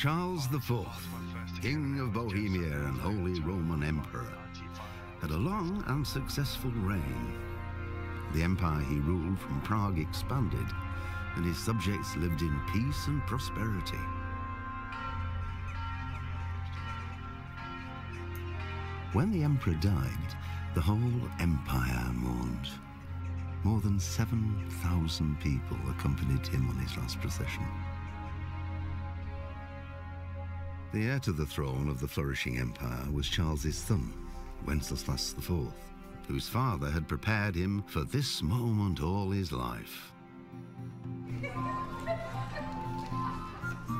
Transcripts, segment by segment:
Charles IV, King of Bohemia and Holy Roman Emperor, had a long and successful reign. The empire he ruled from Prague expanded, and his subjects lived in peace and prosperity. When the emperor died, the whole empire mourned. More than 7,000 people accompanied him on his last procession. The heir to the throne of the flourishing empire was Charles's son, Wenceslas IV, whose father had prepared him for this moment all his life.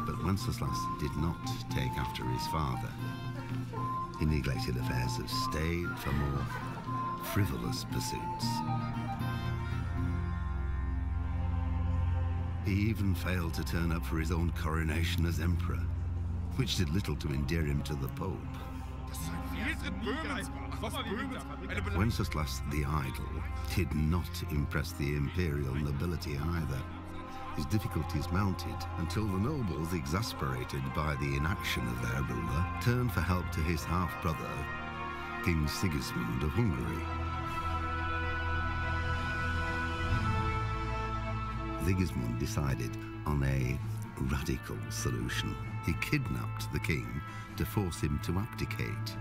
But Wenceslas did not take after his father. He neglected affairs of state for more frivolous pursuits. He even failed to turn up for his own coronation as emperor, which did little to endear him to the Pope. Wenceslas the Idle did not impress the imperial nobility either. His difficulties mounted until the nobles, exasperated by the inaction of their ruler, turned for help to his half-brother, King Sigismund of Hungary. Sigismund decided on a radical solution. He kidnapped the king to force him to abdicate,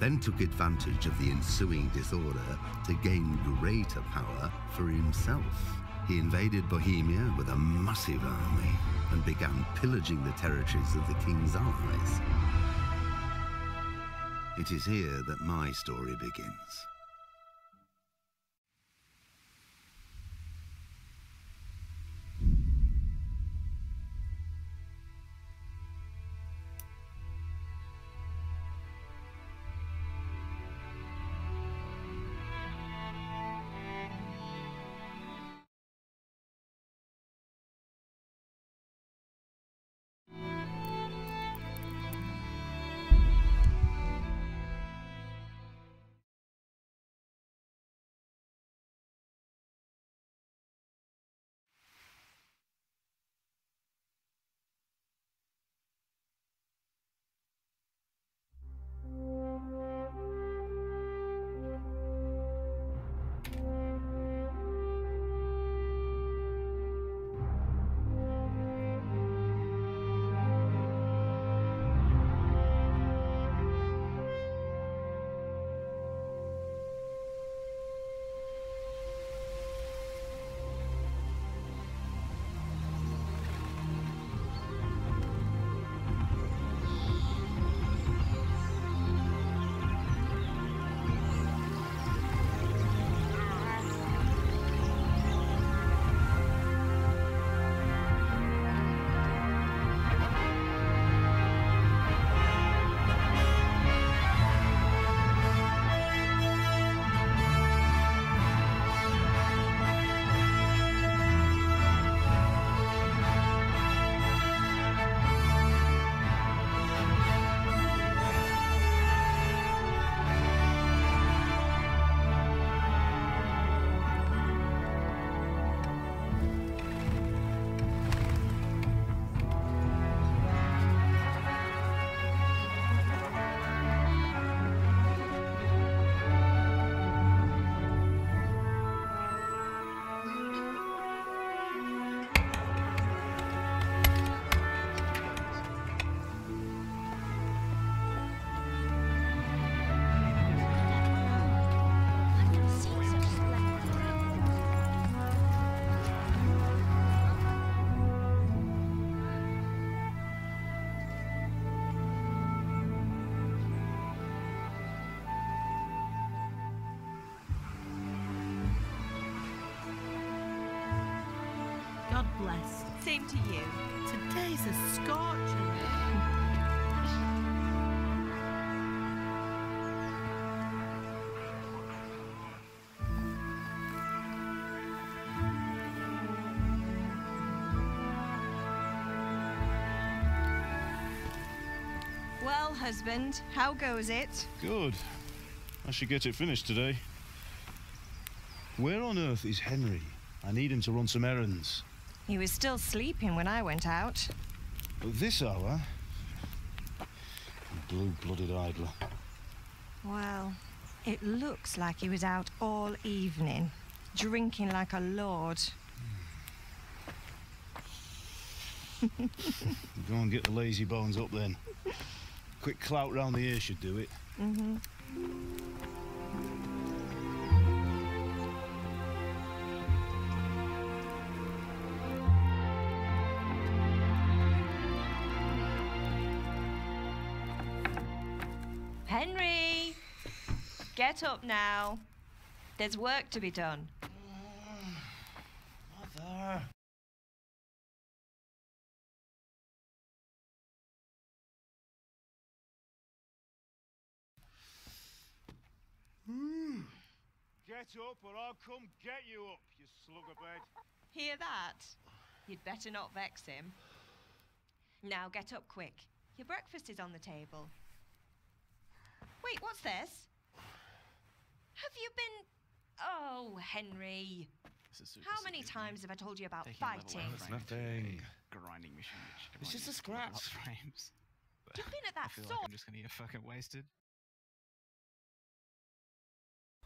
then took advantage of the ensuing disorder to gain greater power for himself. He invaded Bohemia with a massive army and began pillaging the territories of the king's allies. It is here that my story begins. Same to you. Today's a scorcher. Well, husband, how goes it? Good. I should get it finished today. Where on earth is Henry? I need him to run some errands. He was still sleeping when I went out. At this hour? blue-blooded idler. Well, it looks like he was out all evening, drinking like a lord. Go and get the lazy bones up then. Quick clout round the ear should do it. Mm-hmm. Get up now. There's work to be done. Mother. Hmm. Get up or I'll come get you up, you slug of bed. Hear that? You'd better not vex him. Now get up quick. Your breakfast is on the table. Wait, what's this? Have you been. Oh, Henry. How many times have I told you about fighting? It's nothing. grinding machine. Which It's just a grinding a lot of scratch. Frames. You've been at I that feel sword. like I'm just gonna get fucking wasted.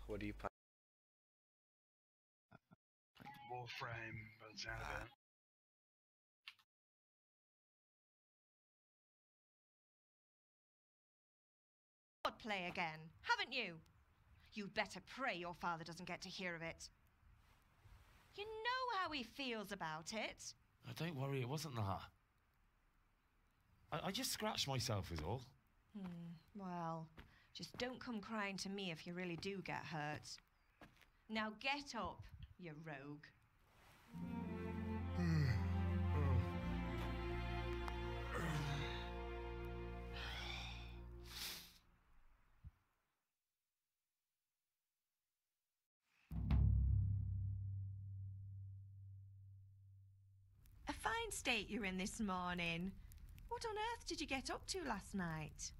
What do you play? Uh, Warframe, by the sound of ah. it. sword play again, haven't you? You'd better pray your father doesn't get to hear of it. You know how he feels about it. Oh, don't worry, it wasn't that. I, I just scratched myself, is all. Hmm, well, just don't come crying to me if you really do get hurt. Now get up, you rogue. Fine state you're in this morning. What on earth did you get up to last night?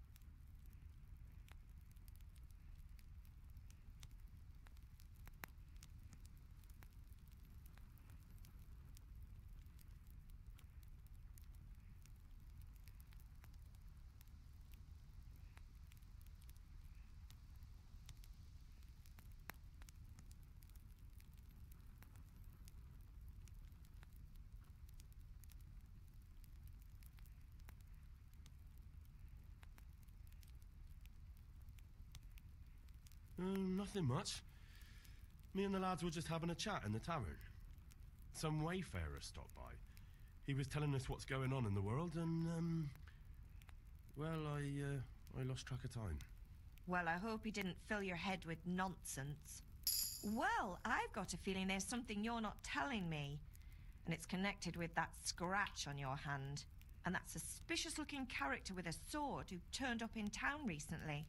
Um, nothing much. Me and the lads were just having a chat in the tavern. Some wayfarer stopped by. He was telling us what's going on in the world, and um, well, I uh, I lost track of time. Well, I hope he didn't fill your head with nonsense. Well, I've got a feeling there's something you're not telling me. And it's connected with that scratch on your hand. And that suspicious looking character with a sword who turned up in town recently.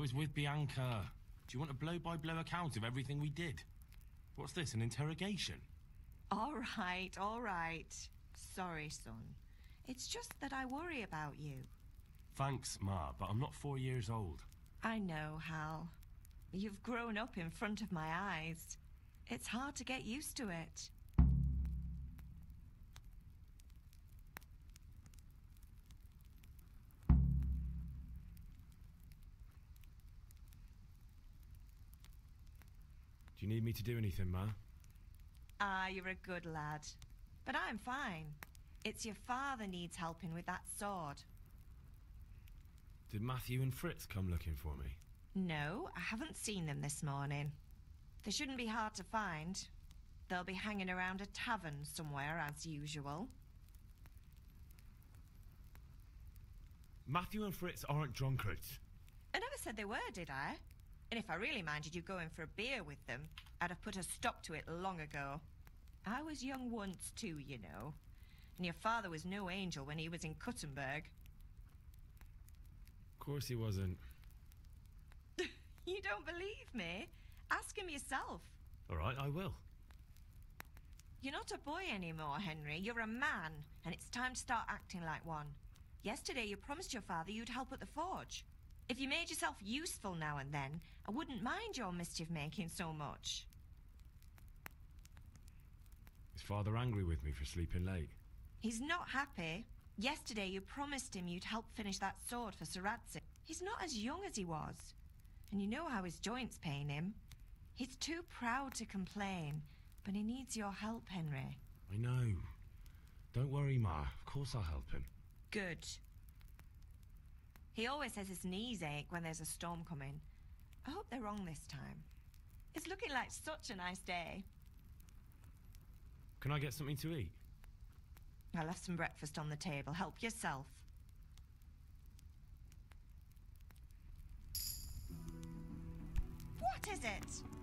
Was with Bianca. Do you want a blow-by-blow account of everything we did? What's this? An interrogation? All right, all right. Sorry, son. It's just that I worry about you. Thanks, Ma, but I'm not four years old. I know, Hal. You've grown up in front of my eyes. It's hard to get used to it. Do you need me to do anything, Ma? Ah, you're a good lad. But I'm fine. It's your father needs helping with that sword. Did Matthew and Fritz come looking for me? No, I haven't seen them this morning. They shouldn't be hard to find. They'll be hanging around a tavern somewhere, as usual. Matthew and Fritz aren't drunkards. I never said they were, did I? And if I really minded you going for a beer with them, I'd have put a stop to it long ago. I was young once too, you know. And your father was no angel when he was in Kuttenberg. Of course he wasn't. You don't believe me? Ask him yourself. All right, I will. You're not a boy anymore, Henry. You're a man, and it's time to start acting like one. Yesterday you promised your father you'd help at the forge. If you made yourself useful now and then, I wouldn't mind your mischief making so much. Is father angry with me for sleeping late? He's not happy. Yesterday you promised him you'd help finish that sword for Sir He's not as young as he was. And you know how his joints pain him. He's too proud to complain, but he needs your help, Henry. I know. Don't worry, Ma. Of course I'll help him. Good. He always says his knees ache when there's a storm coming. I hope they're wrong this time. It's looking like such a nice day. Can I get something to eat? I left some breakfast on the table. Help yourself. What is it?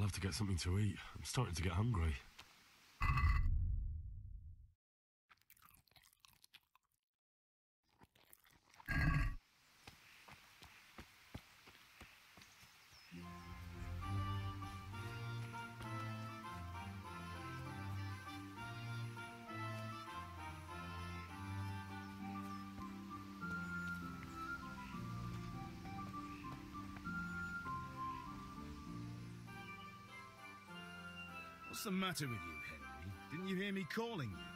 I'll have to get something to eat. I'm starting to get hungry. What's the matter with you, Henry? Didn't you hear me calling you?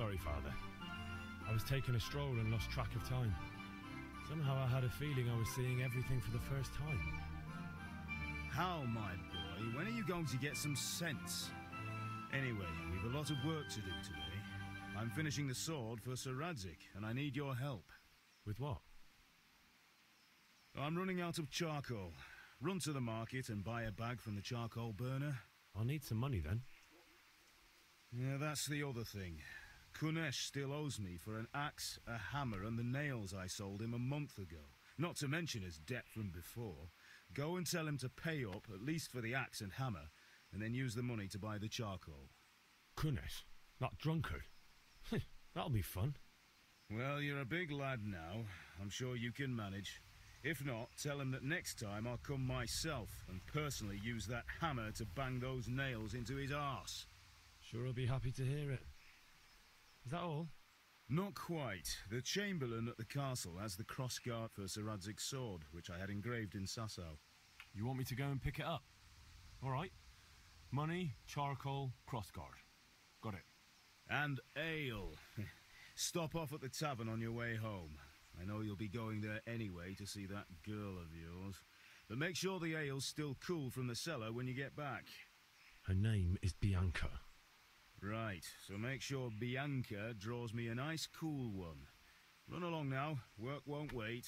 Sorry, Father. I was taking a stroll and lost track of time. Somehow I had a feeling I was seeing everything for the first time. How, my boy? When are you going to get some sense? Anyway, we've a lot of work to do today. I'm finishing the sword for Sir Radzig, and I need your help. With what? I'm running out of charcoal. Run to the market and buy a bag from the charcoal burner. I'll need some money then. Yeah, that's the other thing. Kunesh still owes me for an axe, a hammer, and the nails I sold him a month ago. Not to mention his debt from before. Go and tell him to pay up, at least for the axe and hammer, and then use the money to buy the charcoal. Kunesh? That drunkard? That'll be fun. Well, you're a big lad now. I'm sure you can manage. If not, tell him that next time I'll come myself and personally use that hammer to bang those nails into his arse. Sure I'll be happy to hear it. Is that all? Not quite. The Chamberlain at the castle has the crossguard for Sir Radzig's sword, which I had engraved in Sasau. You want me to go and pick it up? All right. Money, charcoal, crossguard. Got it. And ale. Stop off at the tavern on your way home. I know you'll be going there anyway to see that girl of yours. But make sure the ale's still cool from the cellar when you get back. Her name is Bianca. Right, so make sure Bianca draws me a nice cool one. Run along now, work won't wait.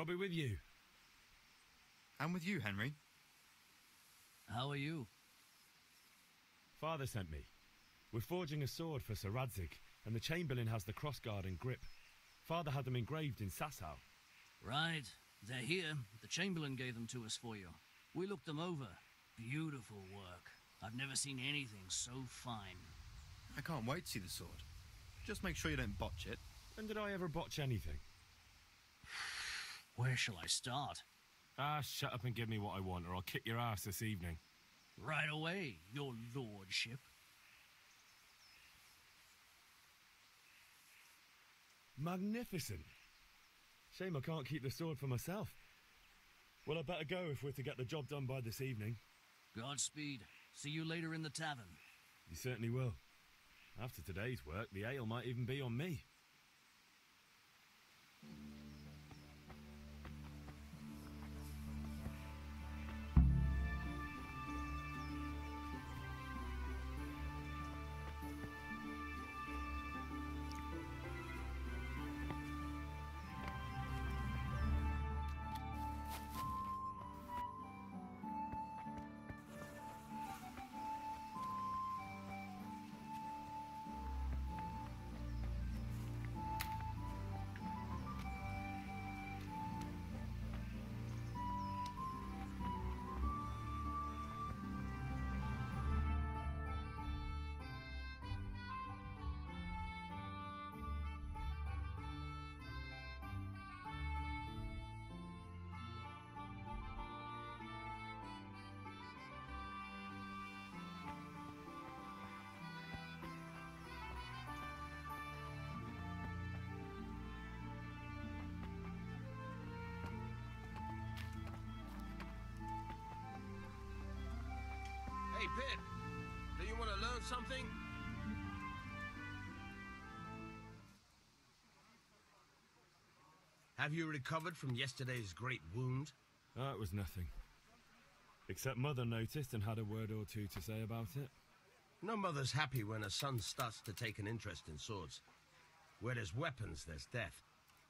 God be with you. And with you, Henry. How are you? Father sent me. We're forging a sword for Sir Radzig, and the Chamberlain has the crossguard and grip. Father had them engraved in Sasau. Right. They're here. The Chamberlain gave them to us for you. We looked them over. Beautiful work. I've never seen anything so fine. I can't wait to see the sword. Just make sure you don't botch it. When did I ever botch anything? Where shall I start? Ah, shut up and give me what I want, or I'll kick your ass this evening. Right away, your lordship. Magnificent. Shame I can't keep the sword for myself. Well, I better go if we're to get the job done by this evening. Godspeed. See you later in the tavern. You certainly will. After today's work, the ale might even be on me. Hey, Pip, do you want to learn something? Have you recovered from yesterday's great wound? Ah, that was nothing. Except Mother noticed and had a word or two to say about it. No mother's happy when her son starts to take an interest in swords. Where there's weapons, there's death.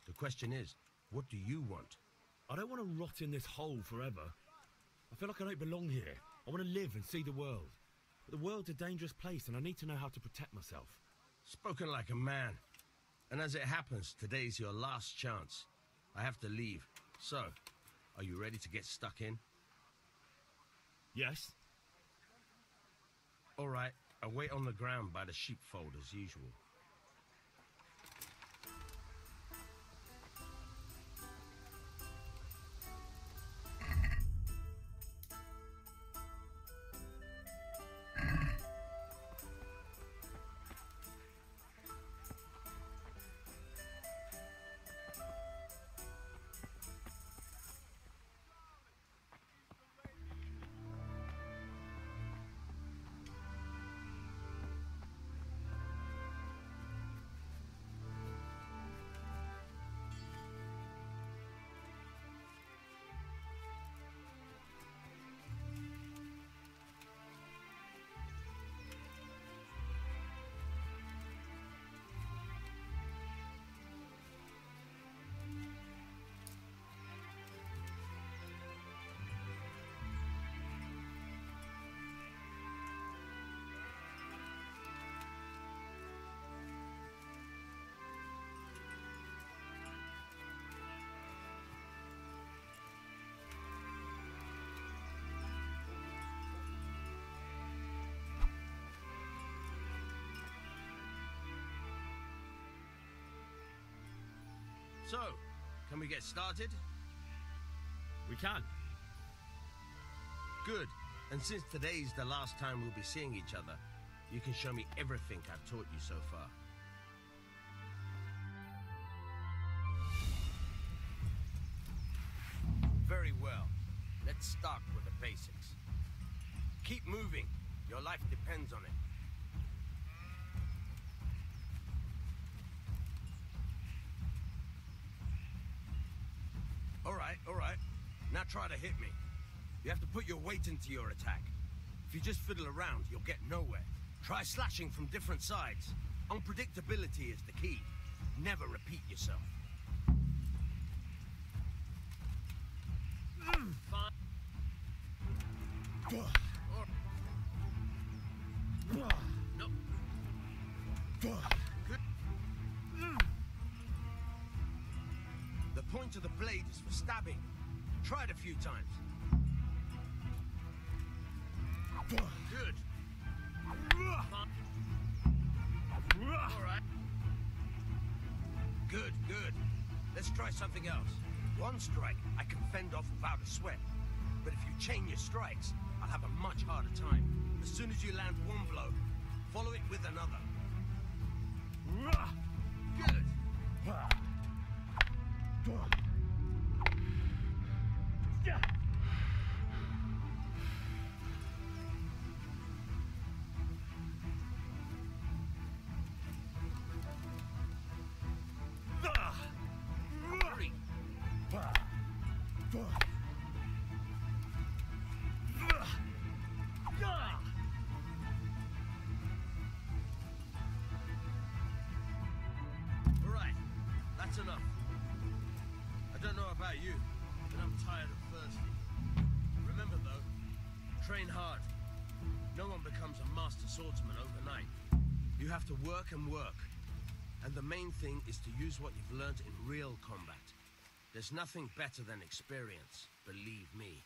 The question is, what do you want? I don't want to rot in this hole forever. I feel like I don't belong here. I want to live and see the world. But the world's a dangerous place and I need to know how to protect myself. Spoken like a man. And as it happens, today's your last chance. I have to leave. So, are you ready to get stuck in? Yes? All right, I'll wait on the ground by the sheepfold as usual. So, can we get started? We can. Good. And since today's the last time we'll be seeing each other, you can show me everything I've taught you so far. Hit me. You have to put your weight into your attack. If you just fiddle around, you'll get nowhere. Try slashing from different sides. Unpredictability is the key. Never repeat yourself. Let's try something else. One strike, I can fend off without a sweat. But if you chain your strikes, I'll have a much harder time. As soon as you land one blow, follow it with another. Good. Enough. I don't know about you, but I'm tired of thirsty. Remember though, train hard. No one becomes a master swordsman overnight. You have to work and work. And the main thing is to use what you've learned in real combat. There's nothing better than experience, believe me.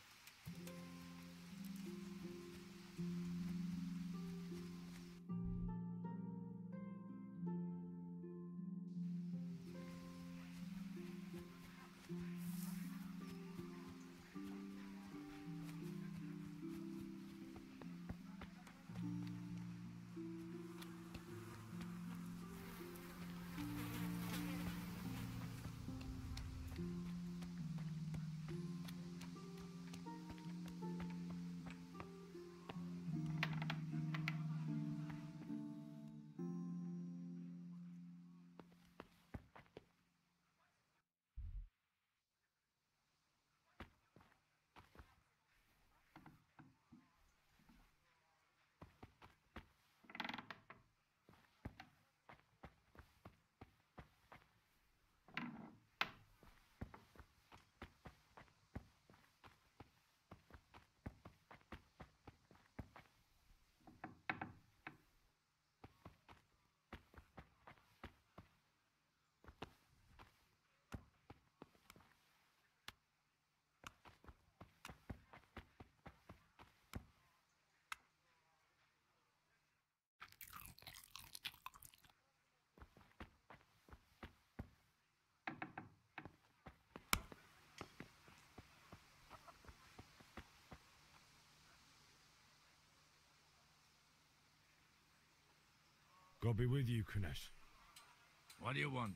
God be with you, Kunesh. What do you want?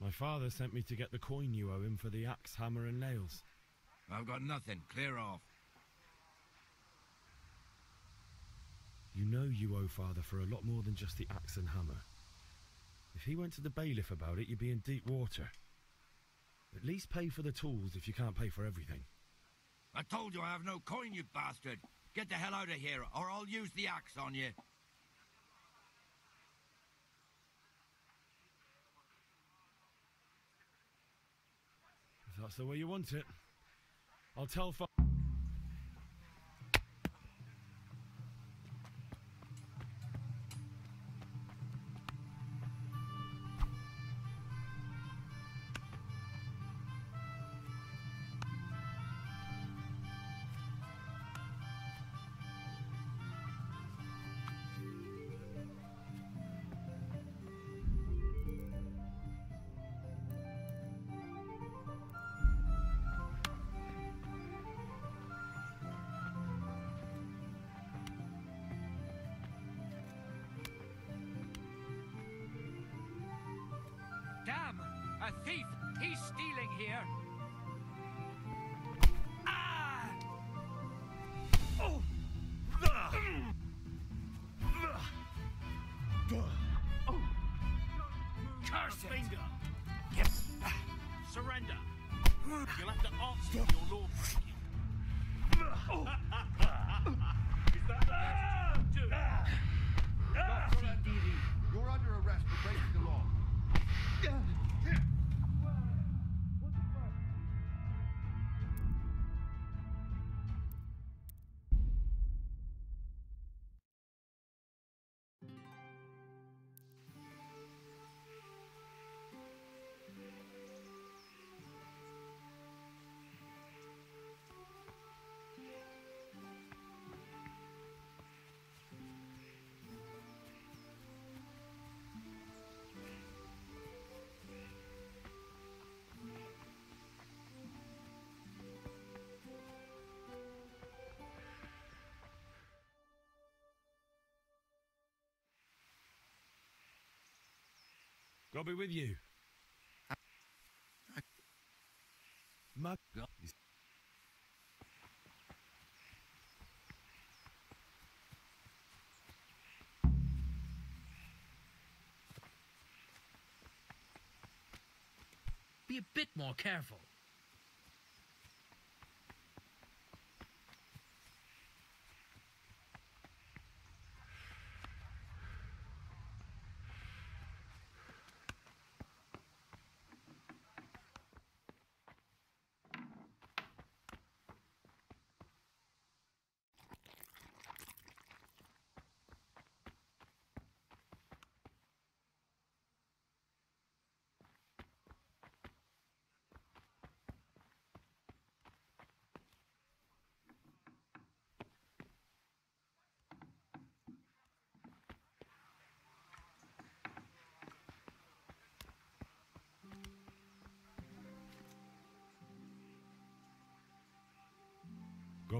My father sent me to get the coin you owe him for the axe, hammer, and nails. I've got nothing. Clear off. You know you owe father for a lot more than just the axe and hammer. If he went to the bailiff about it, you'd be in deep water. At least pay for the tools if you can't pay for everything. I told you I have no coin, you bastard. Get the hell out of here, or I'll use the axe on you. If that's the way you want it, I'll tell A thief! He's stealing here! Ah! Oh! Oh! Curse it! Yes. Surrender. You'll have to answer for your law breaking. Is God be with you. Mug. Be a bit more careful.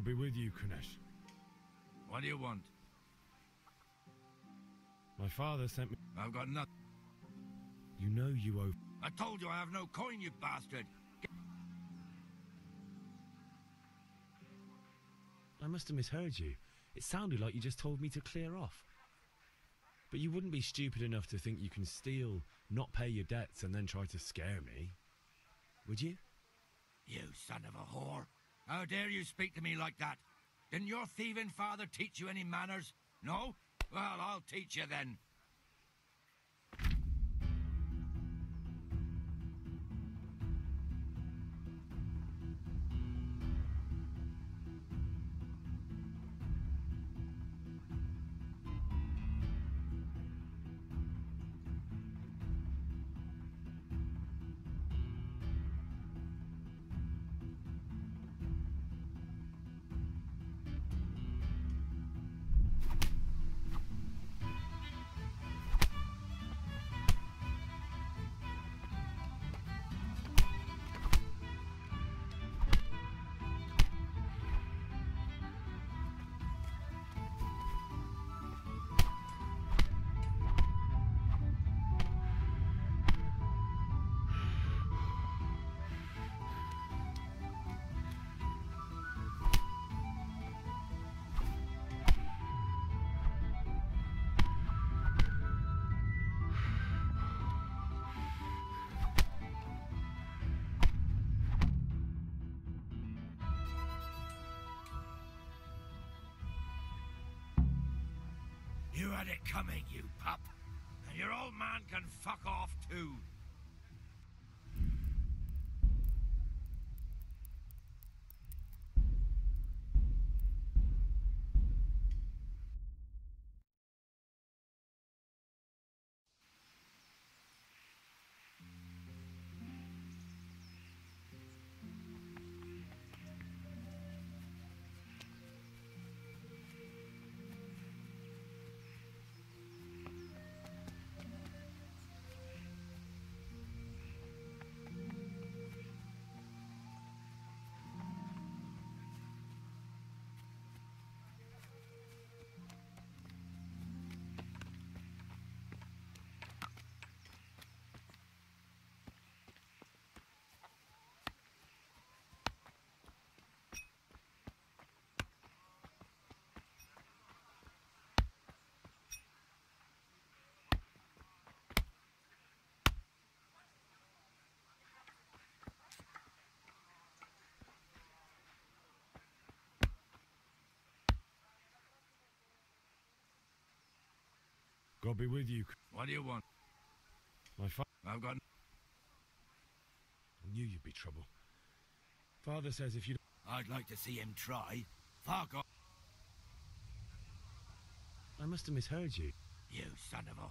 God be with you, Kunesh. What do you want? My father sent me. I've got nothing. You know you owe. I told you I have no coin, you bastard. I must have misheard you. It sounded like you just told me to clear off. But you wouldn't be stupid enough to think you can steal, not pay your debts, and then try to scare me. Would you? You son of a whore. How dare you speak to me like that? Didn't your thieving father teach you any manners? No? Well, I'll teach you then. You had it coming, you pup. And your old man can fuck off too. God be with you. What do you want? My father. I've got. I knew you'd be trouble. Father says if you. I'd like to see him try. Fuck off. I must have misheard you. You son of a.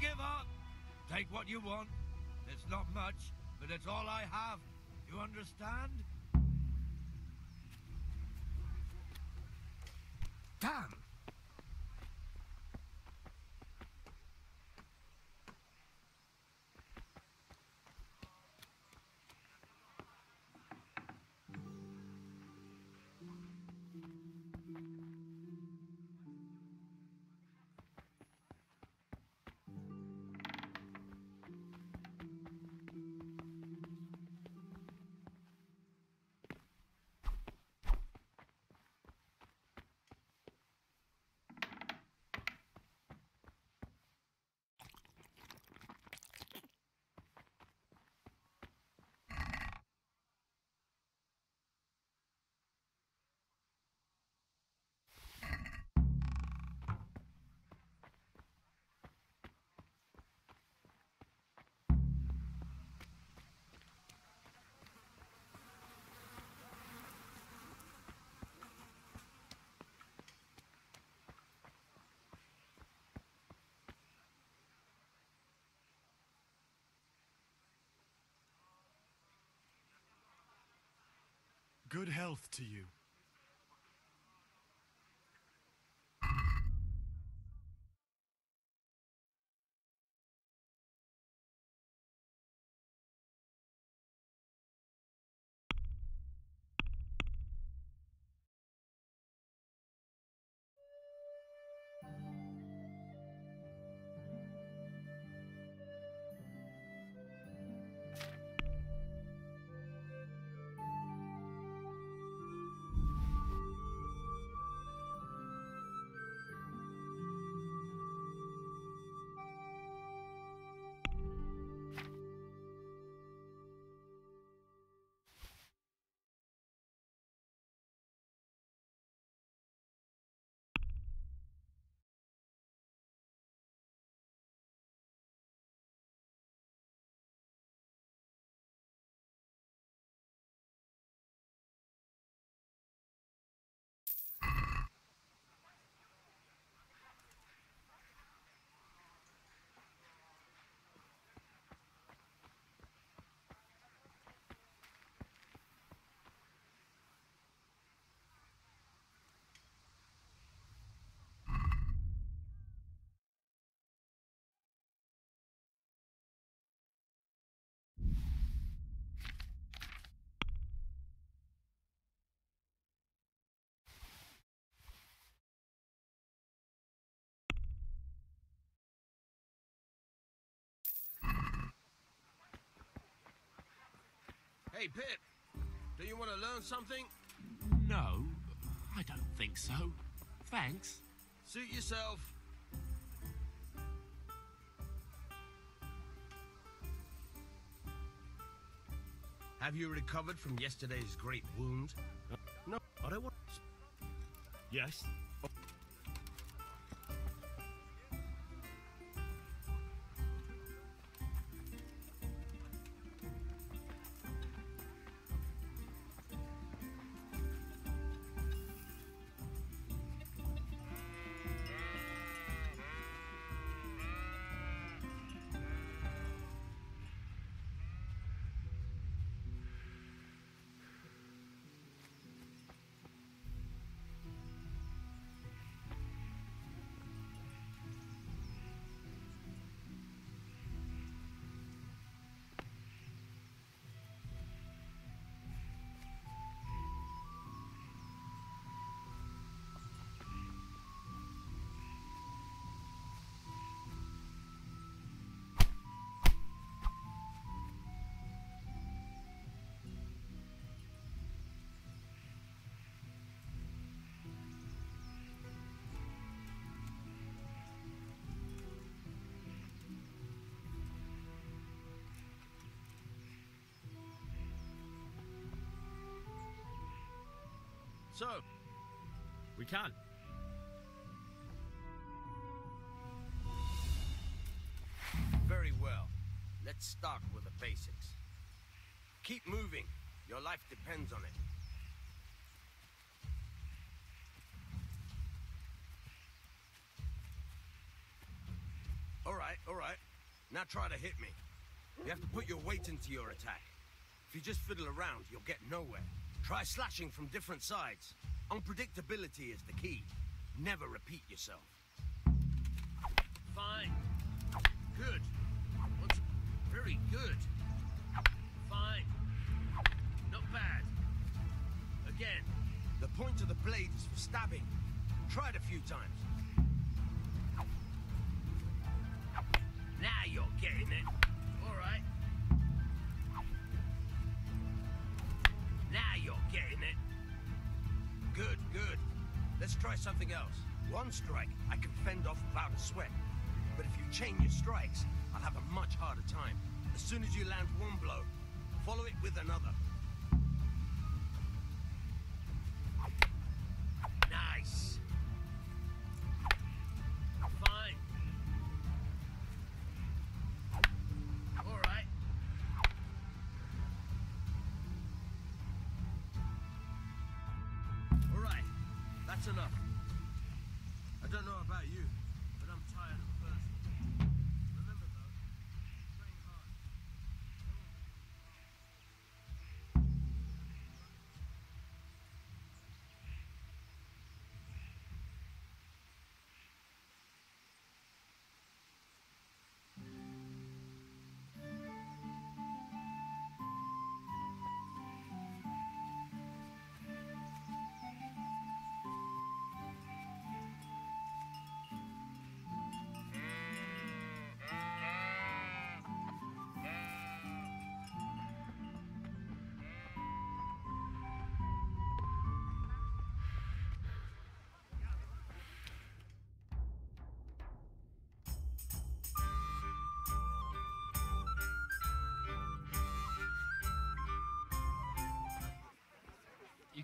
give up. Take what you want. It's not much, but it's all I have. You understand? Good health to you. Hey, Pip. Do you want to learn something? No, I don't think so. Thanks. Suit yourself. Have you recovered from yesterday's great wound? No, I don't want. Yes. So, We can. very well. Let's start with the basics. Keep moving. Your life depends on it. All right, all right. Now try to hit me. You have to put your weight into your attack. If you just fiddle around, you'll get nowhere. Try slashing from different sides. Unpredictability is the key. Never repeat yourself. Fine. Good. Once, very good. Fine. Not bad. Again. The point of the blade is for stabbing. Try it a few times. Now you're getting it. Strikes, I'll have a much harder time. As soon as you land one blow, follow it with another.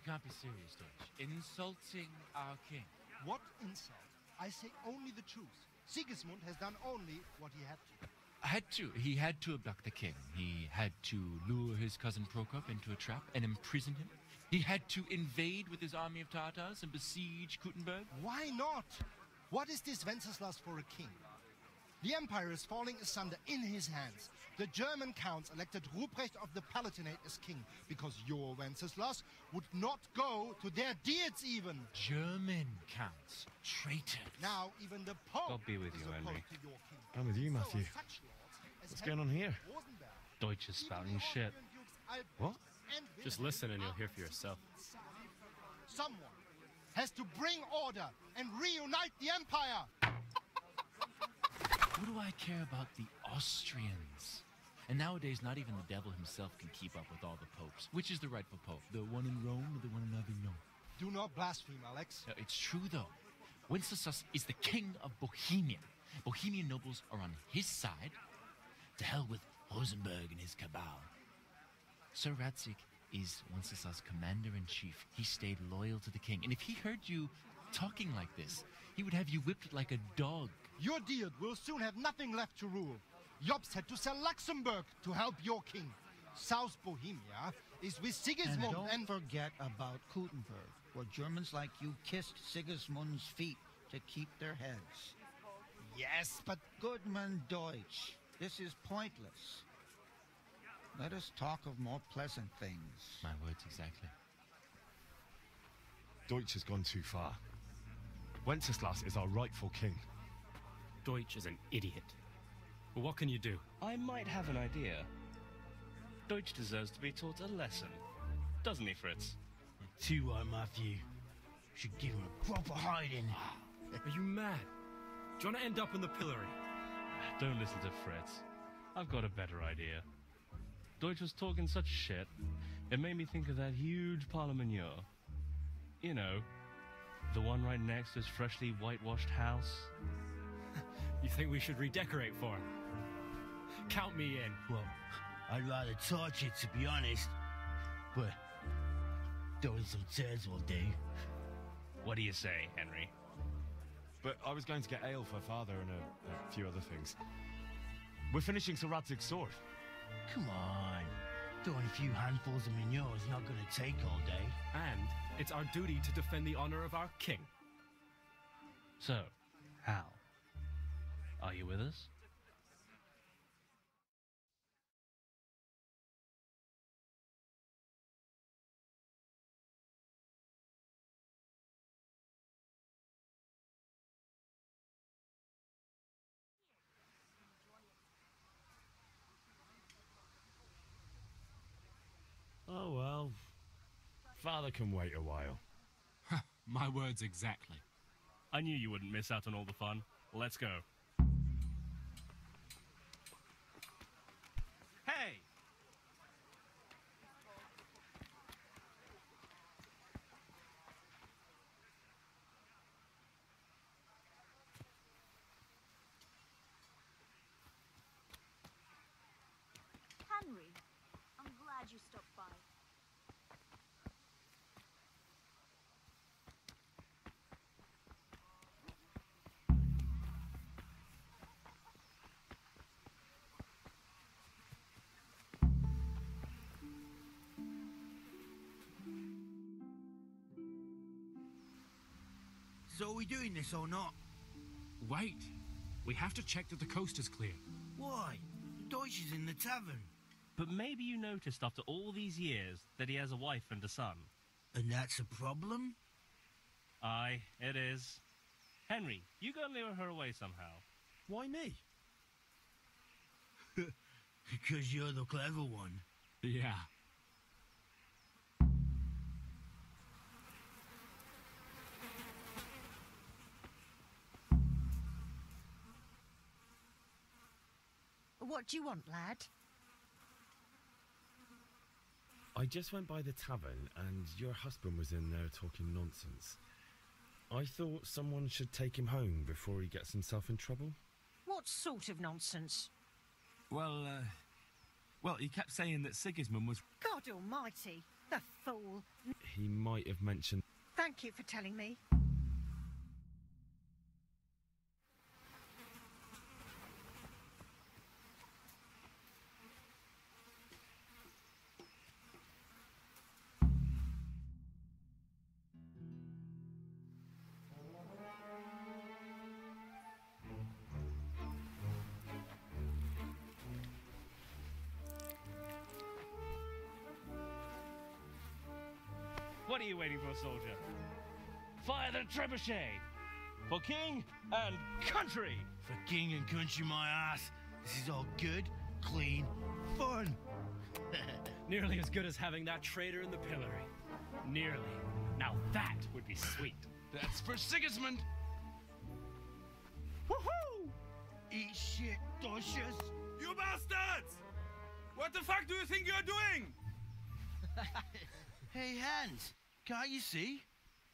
Can't be serious, Dutch. Insulting our king. What insult? I say only the truth. Sigismund has done only what he had to. Had to. He had to abduct the king. He had to lure his cousin Prokop into a trap and imprison him. He had to invade with his army of Tartars and besiege Kuttenberg. Why not? What is this Wenceslas for a king? The empire is falling asunder in his hands. The German counts elected Ruprecht of the Palatinate as king because your Wenceslas would not go to their deeds even. German counts. Traitors. Now even the Pope God be with you, Henry. to your king. I'm with you, Matthew. such lords as What's going on here? Rosenberg. Deutsch is spouting shit. What? Just listen and you'll hear for yourself. Someone has to bring order and reunite the empire. What do I care about the Austrians? And nowadays, not even the devil himself can keep up with all the popes. Which is the rightful pope? The one in Rome or the one in Avignon? Do not blaspheme, Alex. No, it's true, though. Wenceslas is the king of Bohemia. Bohemian nobles are on his side. To hell with Rosenberg and his cabal. Sir Radzig is Wenceslas' commander-in-chief. He stayed loyal to the king. And if he heard you talking like this, he would have you whipped like a dog. Your deed will soon have nothing left to rule. Jobst had to sell Luxembourg to help your king. South Bohemia is with Sigismund and don't and forget about Kuttenberg, where Germans like you kissed Sigismund's feet to keep their heads. Yes, but Goodman Deutsch, this is pointless. Let us talk of more pleasant things. My words exactly. Deutsch has gone too far. Wenceslas is our rightful king. Deutsch is an idiot. But what can you do? I might have an idea. Deutsch deserves to be taught a lesson. Doesn't he, Fritz? Too right, Matthew. Should give him a proper hiding. Ah, are you mad? Do you want to end up in the pillory? Don't listen to Fritz. I've got a better idea. Deutsch was talking such shit, it made me think of that huge Parliament. You know, the one right next to his freshly whitewashed house. You think we should redecorate for him? Count me in. Well, I'd rather torch it, to be honest. But throwing some tears will do. What do you say, Henry? But I was going to get ale for father and a, a few other things. We're finishing Sir Radzig's sword. Come on. Throwing a few handfuls of manure is not going to take all day. And it's our duty to defend the honor of our king. So, Hal, are you with us? Oh well. Father can wait a while. My words exactly. I knew you wouldn't miss out on all the fun. Let's go. We doing this or not? Wait. We have to check that the coast is clear. Why? Deutsch is in the tavern. But maybe you noticed after all these years that he has a wife and a son. And that's a problem? Aye, it is. Henry, you go and lure her away somehow. Why me? because you're the clever one. Yeah. What do you want, lad? I just went by the tavern and your husband was in there talking nonsense. I thought someone should take him home before he gets himself in trouble. What sort of nonsense? Well, uh. Well, he kept saying that Sigismund was. God almighty, the fool. He might have mentioned. Thank you for telling me. Are you waiting for, soldier? Fire the trebuchet! For king and country! For king and country, my ass. This is all good, clean, fun. Nearly as good as having that traitor in the pillory. Nearly. Now that would be sweet. That's for Sigismund! Woohoo! Eat shit, Docious. You bastards! What the fuck do you think you're doing? Hey, Hans, can't you see?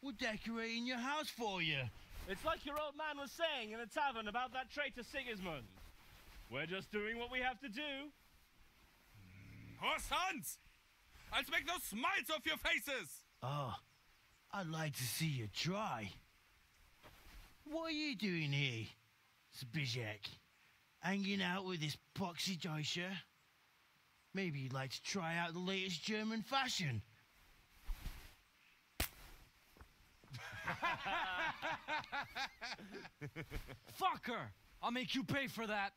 We're decorating your house for you. It's like your old man was saying in the tavern about that traitor Sigismund. We're just doing what we have to do. Horse Hans! I'll make those smiles off your faces! Oh, I'd like to see you try. What are you doing here, Zbizek? Hanging out with this poxy Deutscher? Maybe you'd like to try out the latest German fashion. Fucker! I'll make you pay for that.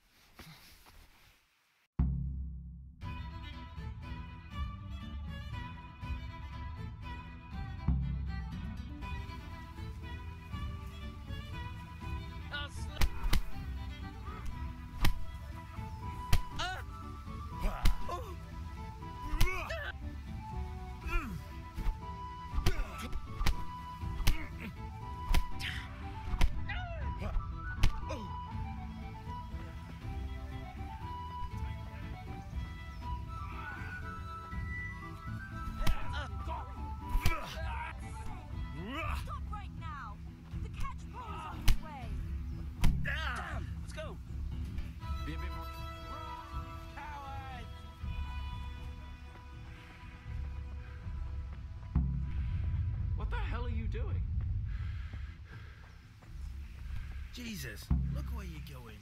Jesus, look where you're going.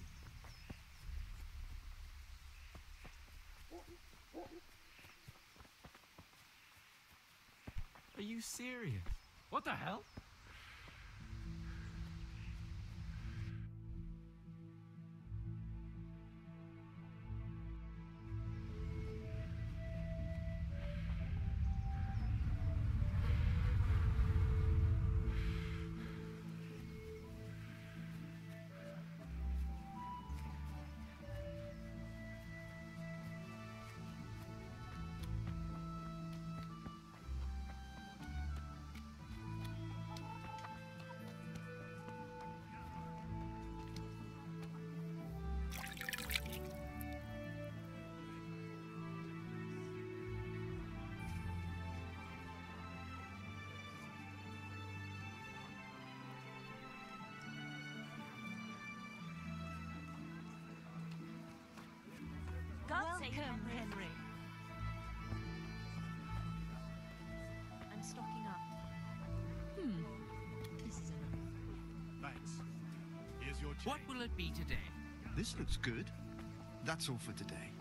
Are you serious? What the hell? Safe, Welcome, Henry. Henry. I'm stocking up. Hmm. This is enough. Thanks. Here's your What will it be today? This looks good. That's all for today.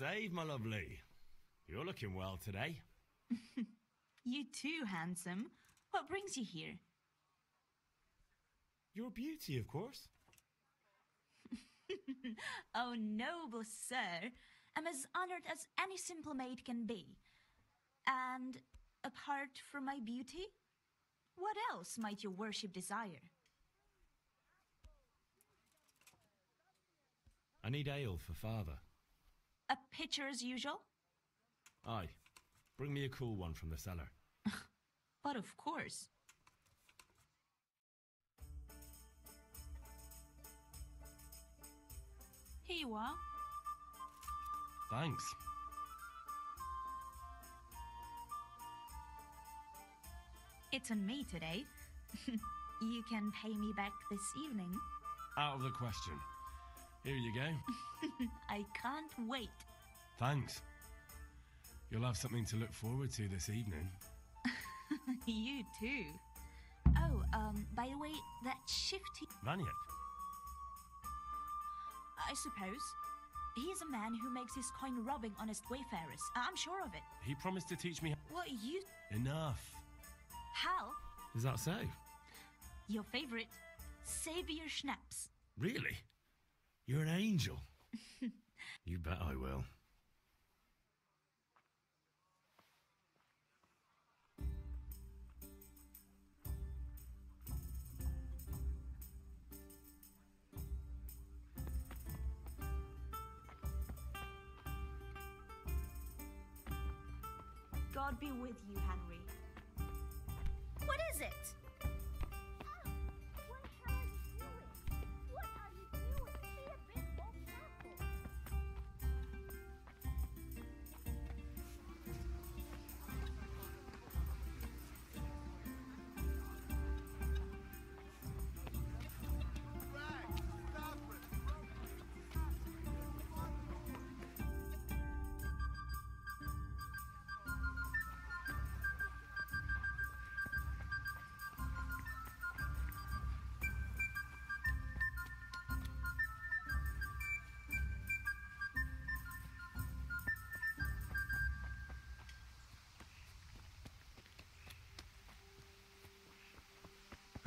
Save, my lovely. You're looking well today. You too, handsome. What brings you here? Your beauty, of course. oh, noble sir, I'm as honored as any simple maid can be. And apart from my beauty, what else might your worship desire? I need ale for father. A pitcher as usual? Aye. Bring me a cool one from the cellar. But of course. Here you are. Thanks. It's on me today. you can pay me back this evening. Out of the question. Here you go. I can't wait. Thanks. You'll have something to look forward to this evening. you too. Oh, um, by the way, that shifty. Vanyek. I suppose. He's a man who makes his coin robbing honest wayfarers. I'm sure of it. He promised to teach me. What you. Enough. Hal, Is that so? your favorite, Savior Schnapps. Really? You're an angel. you bet I will. God be with you, Henry.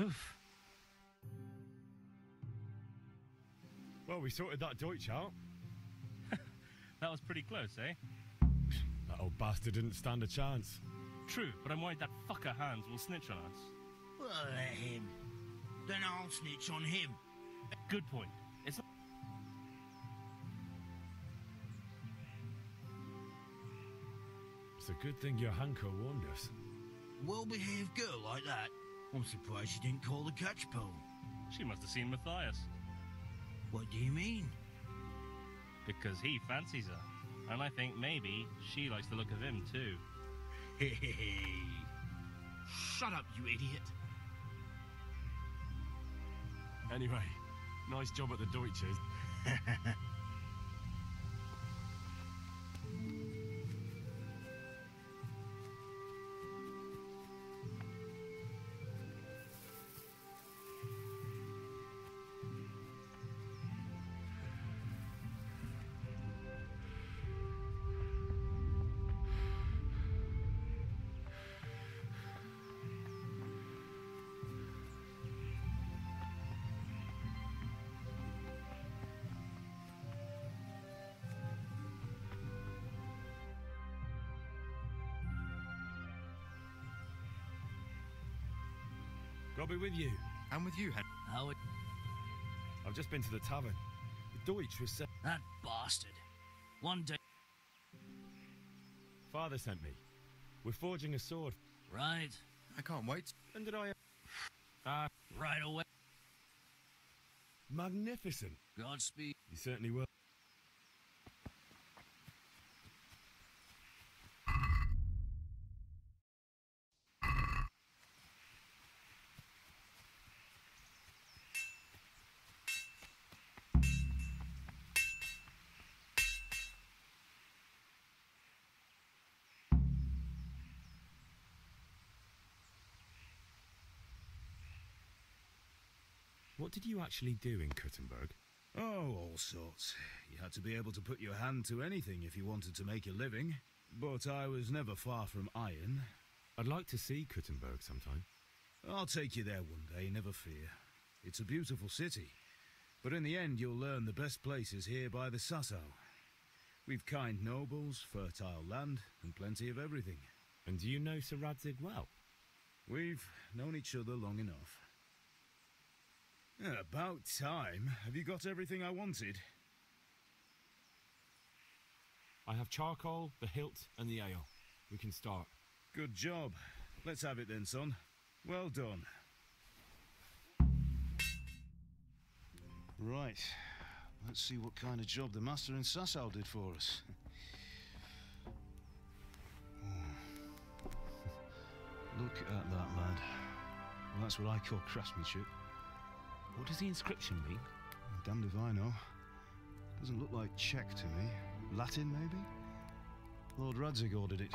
Oof. Well, we sorted that Deutsch out. That was pretty close, eh? That old bastard didn't stand a chance. True, but I'm worried that fucker Hans will snitch on us. Well, let him. Then I'll snitch on him. Good point. It's not. It's a good thing your Hanko warned us. Well-behaved girl like that. I'm surprised she didn't call the catch pole. She must have seen Matthias. What do you mean? Because he fancies her. And I think maybe she likes the look of him too. Hey, hey, hey. Shut up, you idiot. Anyway, nice job at the Deutsches. be with you. And with you, Hen. How it. I've just been to the tavern. The Deutsch was set. That bastard. One day. Father sent me. We're forging a sword. Right. I can't wait. When did I... Ah, Right away. magnificent. Godspeed. You certainly will. Did you actually do in Kuttenberg? Oh, all sorts. You had to be able to put your hand to anything if you wanted to make a living. But I was never far from iron. I'd like to see Kuttenberg sometime. I'll take you there one day, never fear. It's a beautiful city. But in the end, you'll learn the best places here by the Sasso. We've kind nobles, fertile land, and plenty of everything. And do you know Sir Radzig well? We've known each other long enough. About time. Have you got everything I wanted? I have charcoal, the hilt, and the ale. We can start. Good job. Let's have it then, son. Well done. Right. Let's see what kind of job the master in Sasau did for us. Look at that, lad. Well, that's what I call craftsmanship. What does the inscription mean? Damned if I know. Doesn't look like Czech to me. Latin, maybe? Lord Radzig ordered it.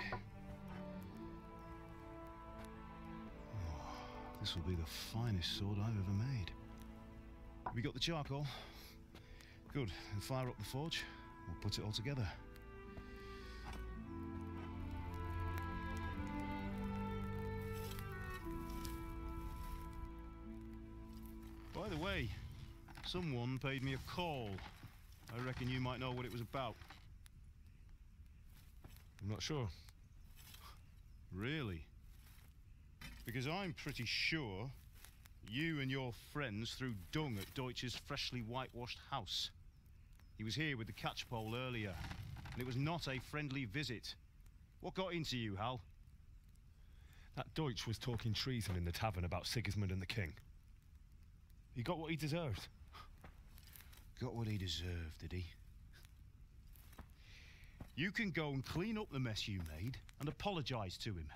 Oh, this will be the finest sword I've ever made. You got the charcoal? Good. Then fire up the forge. We'll put it all together. Someone paid me a call. I reckon you might know what it was about. I'm not sure. Really? Because I'm pretty sure you and your friends threw dung at Deutsch's freshly whitewashed house. He was here with the catchpole earlier, and it was not a friendly visit. What got into you, Hal? That Deutsch was talking treason in the tavern about Sigismund and the king. He got what he deserved. Got what he deserved, did he? You can go and clean up the mess you made and apologise to him.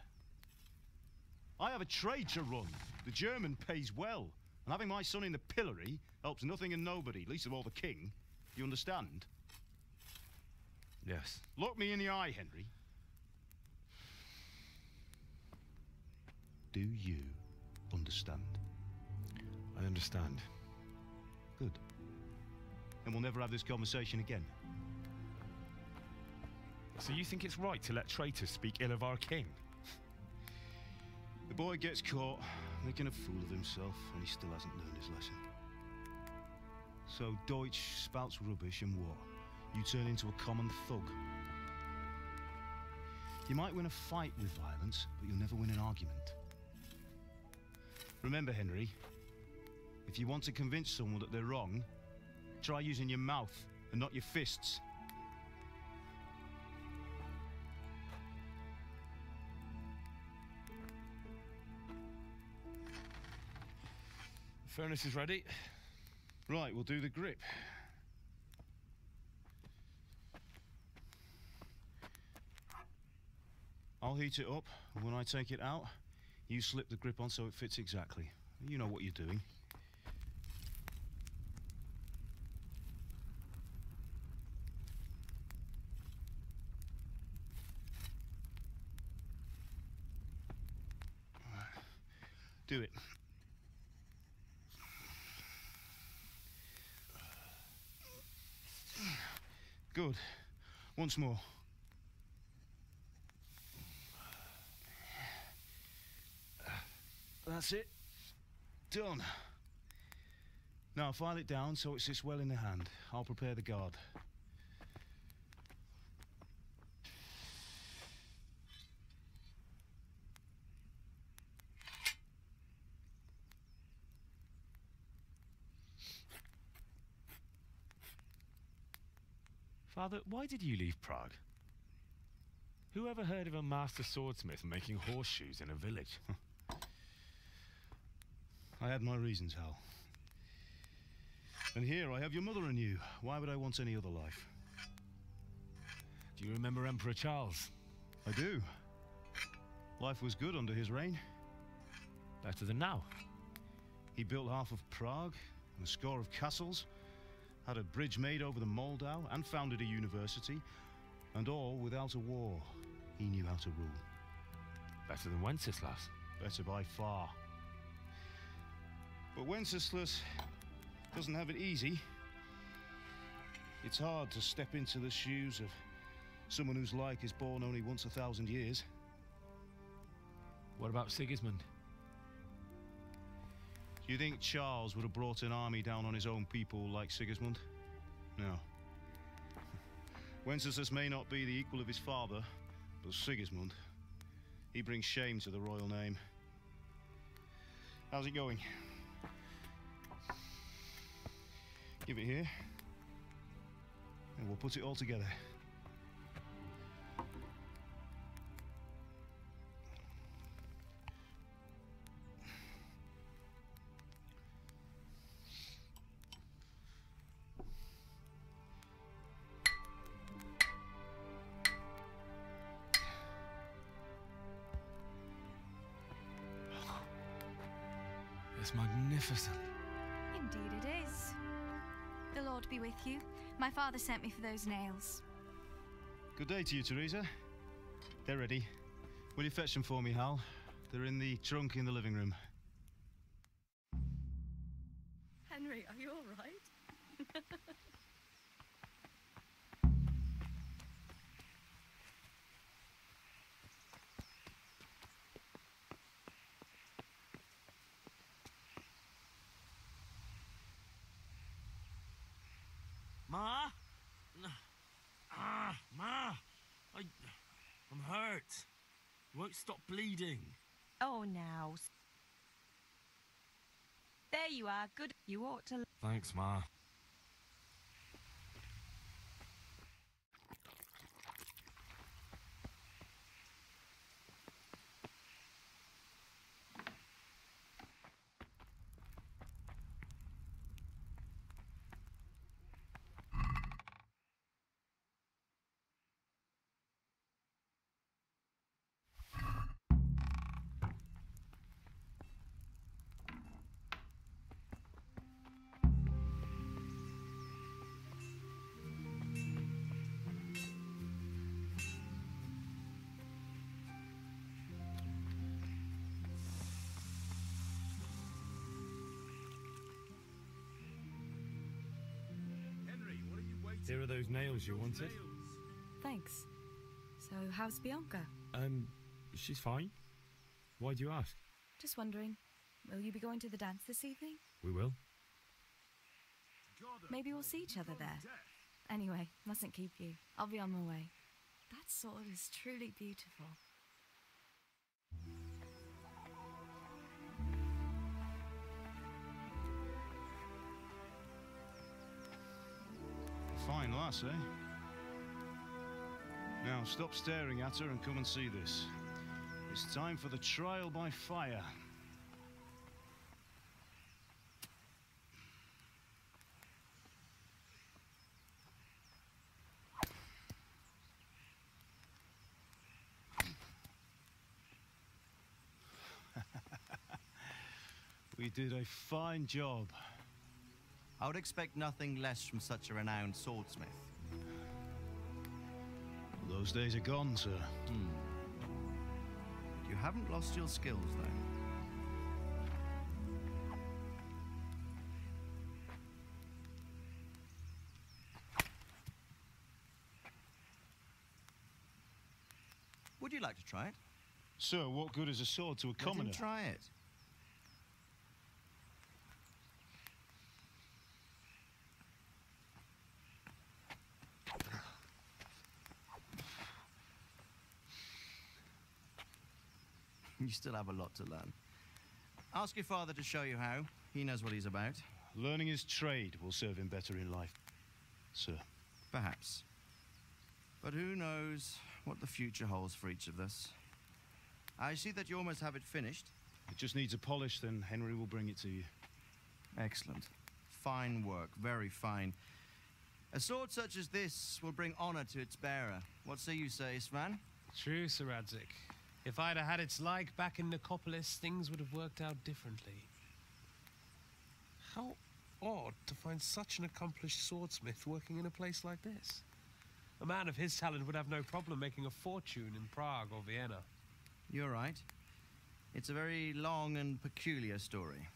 I have a trade to run. The German pays well, and having my son in the pillory helps nothing and nobody, least of all the king. You understand? Yes. Look me in the eye, Henry. Do you understand? I understand. And we'll never have this conversation again. So you think it's right to let traitors speak ill of our king? The boy gets caught making a fool of himself, and he still hasn't learned his lesson. So Deutsch spouts rubbish, and what? You turn into a common thug. You might win a fight with violence, but you'll never win an argument. Remember, Henry, if you want to convince someone that they're wrong, try using your mouth and not your fists. The furnace is ready. Right, we'll do the grip. I'll heat it up, and when I take it out, you slip the grip on so it fits exactly. You know what you're doing. Do it. Good. Once more. That's it. Done. Now file it down so it sits well in the hand. I'll prepare the guard. Father, why did you leave Prague? Who ever heard of a master swordsmith making horseshoes in a village? I had my reasons, Hal. And here I have your mother and you. Why would I want any other life? Do you remember Emperor Charles? I do. Life was good under his reign. Better than now. He built half of Prague and a score of castles, had a bridge made over the Moldau, and founded a university, and all without a war. He knew how to rule. Better than Wenceslas. Better by far. But Wenceslas doesn't have it easy. It's hard to step into the shoes of someone whose like is born only once a thousand years. What about Sigismund? Do you think Charles would have brought an army down on his own people like Sigismund? No. Wenceslas may not be the equal of his father, but Sigismund, he brings shame to the royal name. How's it going? Give it here, and we'll put it all together. Magnificent. Indeed it is. The Lord be with you. My father sent me for those nails. Good day to you, Teresa. They're ready. Will you fetch them for me, Hal? They're in the trunk in the living room. Henry, are you all right? Ma? Ah, Ma! I, I'm hurt. You won't stop bleeding. oh, now. There you are. Good. You ought to. Thanks, Ma. Those nails you wanted. Thanks. So, how's Bianca? Um, she's fine. Why do you ask? Just wondering, will you be going to the dance this evening? We will. Maybe we'll see each other there. Anyway, mustn't keep you. I'll be on my way. That sword is truly beautiful. Eh? Now stop staring at her and come and see this. It's time for the trial by fire. we did a fine job. I would expect nothing less from such a renowned swordsmith. Those days are gone, sir. Hmm. You haven't lost your skills, though. Would you like to try it? Sir, what good is a sword to a Let commoner? try it. You still have a lot to learn. Ask your father to show you how. He knows what he's about. Learning his trade will serve him better in life, sir. Perhaps. But who knows what the future holds for each of us. I see that you almost have it finished. It just needs a polish, then Henry will bring it to you. Excellent. Fine work, very fine. A sword such as this will bring honor to its bearer. What say you, say, Svan? True, Sir Radzig. If I'd have had its like back in Nicopolis, things would have worked out differently. How odd to find such an accomplished swordsmith working in a place like this. A man of his talent would have no problem making a fortune in Prague or Vienna. You're right. It's a very long and peculiar story.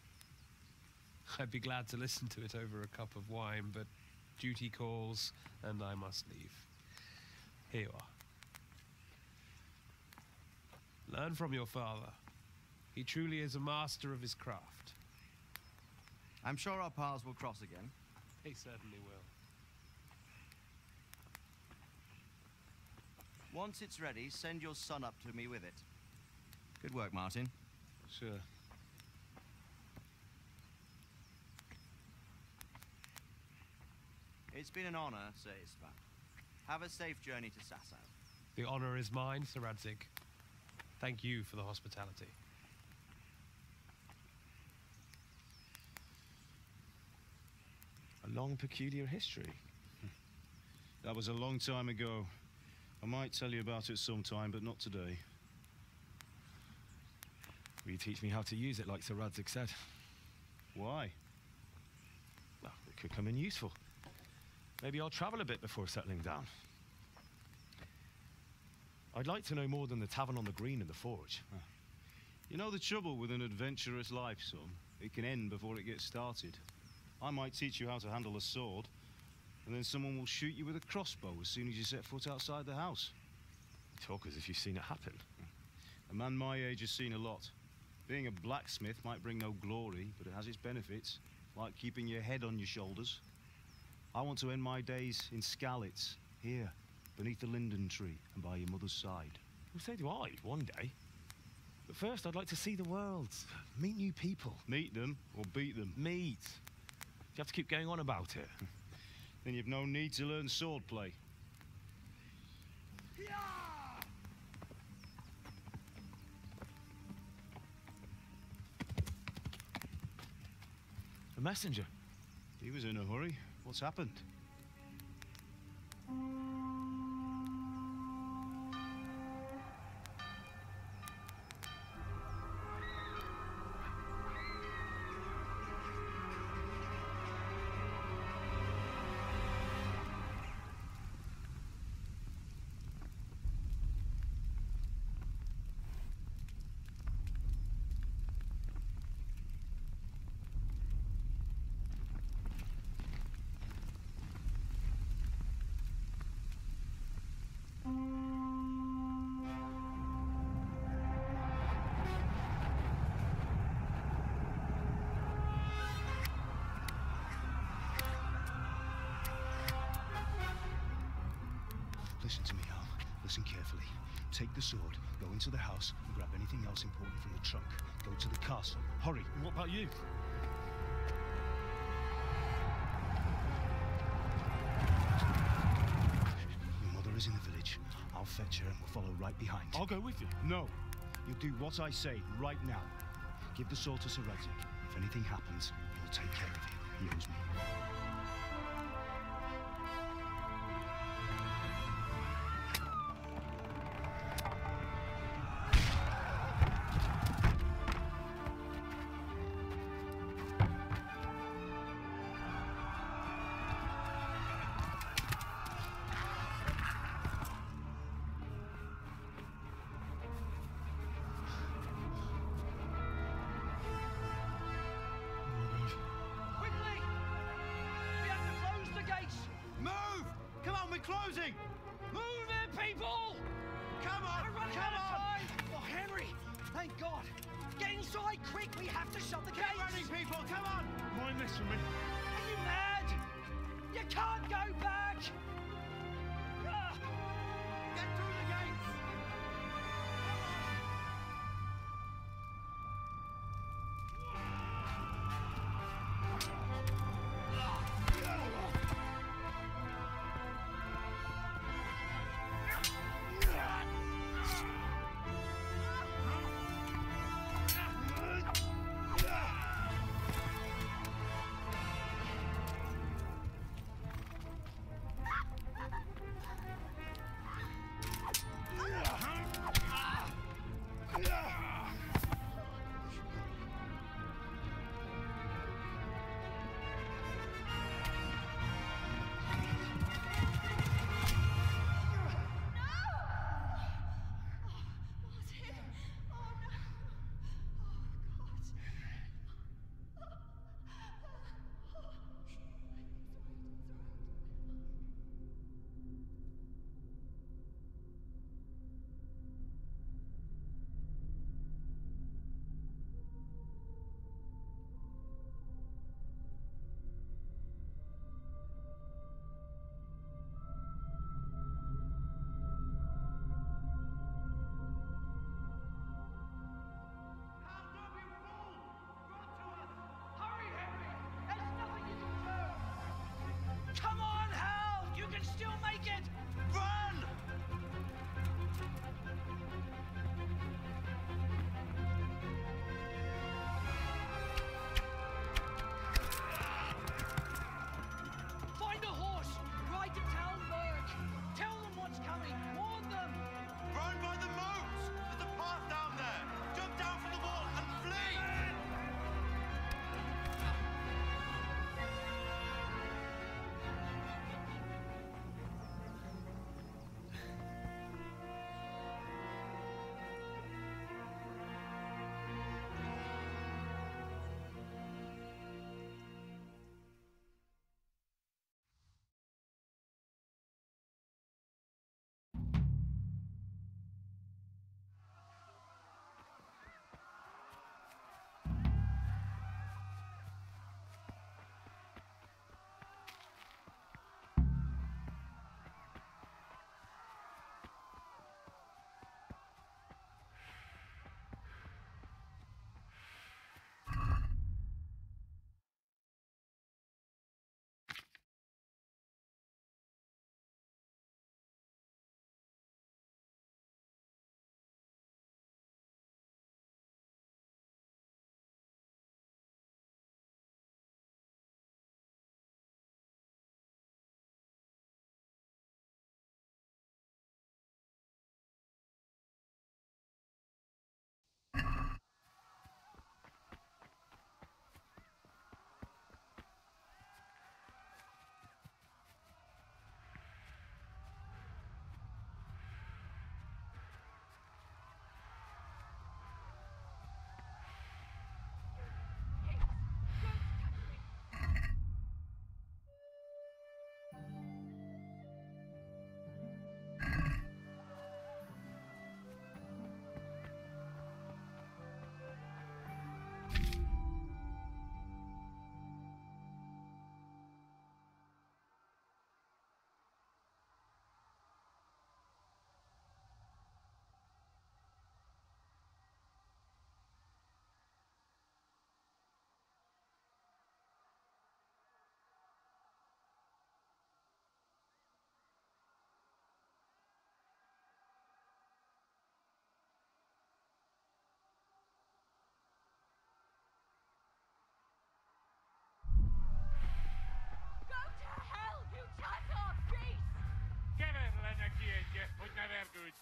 I'd be glad to listen to it over a cup of wine, but duty calls, and I must leave. Here you are. Learn from your father. He truly is a master of his craft. I'm sure our paths will cross again. He certainly will. Once it's ready, send your son up to me with it. Good work, Martin. Sure. It's been an honor, Sir Istvan. Have a safe journey to Sasau. The honor is mine, Sir Radzig. Thank you for the hospitality. A long, peculiar history. Hmm. That was a long time ago. I might tell you about it sometime, but not today. Will you teach me how to use it like Sir Radzig said? Why? Well, it could come in useful. Maybe I'll travel a bit before settling down. I'd like to know more than the tavern on the green and the forge. You know the trouble with an adventurous life, son? It can end before it gets started. I might teach you how to handle a sword, and then someone will shoot you with a crossbow as soon as you set foot outside the house. You talk as if you've seen it happen. A man my age has seen a lot. Being a blacksmith might bring no glory, but it has its benefits, like keeping your head on your shoulders. I want to end my days in Skalitz, here, beneath the linden tree and by your mother's side. Well, so do I, one day. But first, I'd like to see the world, meet new people. Meet them or beat them? Meet. You have to keep going on about it. then you've no need to learn swordplay. A messenger. He was in a hurry. What's happened? Take the sword, go into the house, and grab anything else important from the trunk. Go to the castle. Hurry. And what about you? Your mother is in the village. I'll fetch her and we'll follow right behind. I'll go with you. No. You'll do what I say right now. Give the sword to Sir Radzig. If anything happens, he'll take care of you. He owes me. We're closing! Move it, people! Come on! We're come out of on! time! Oh, Henry! Thank God! Get inside, quick! We have to shut the Get gates! ready, people! Come on! Mind this for me. Are you mad? You can't go back!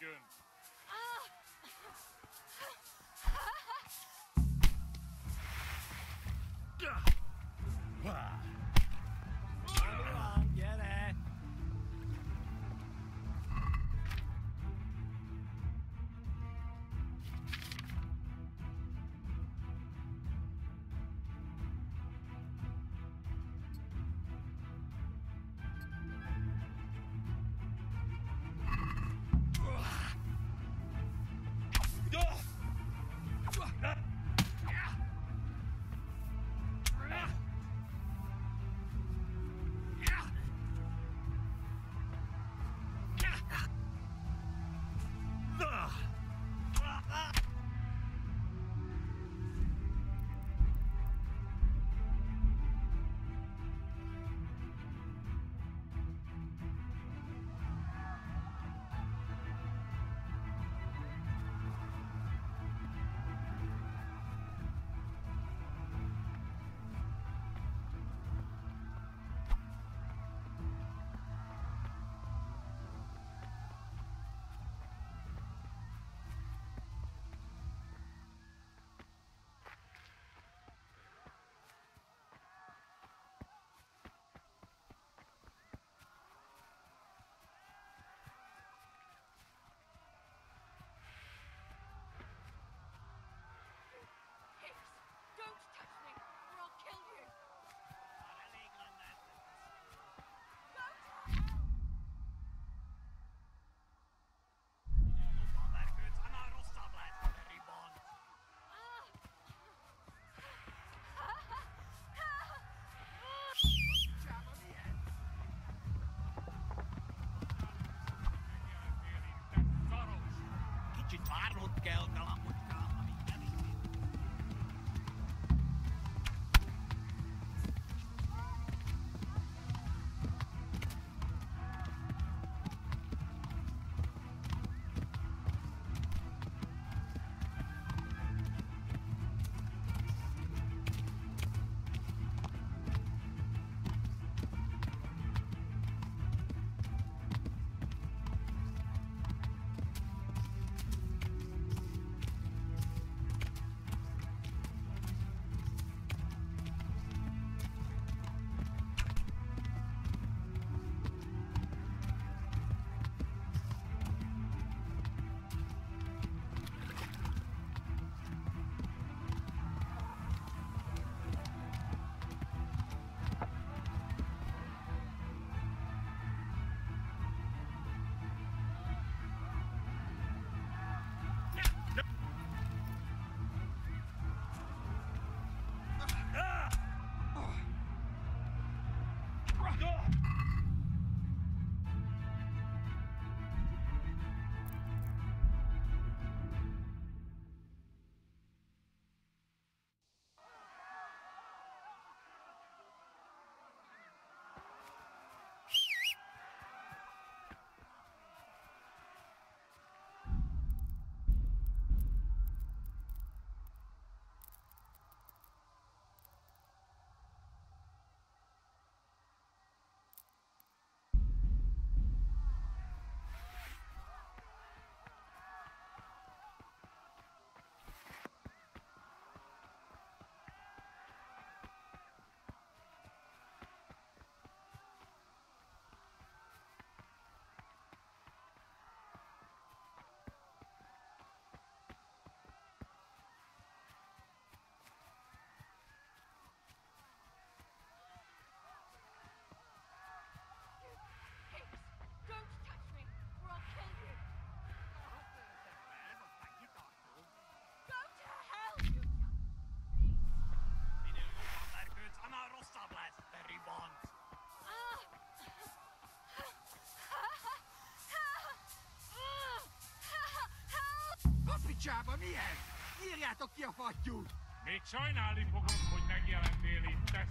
Good. I don't Galamo. Kutyába milyen? Írjátok ki a fattyút! Még sajnálni fogod, hogy megjelentél itt, te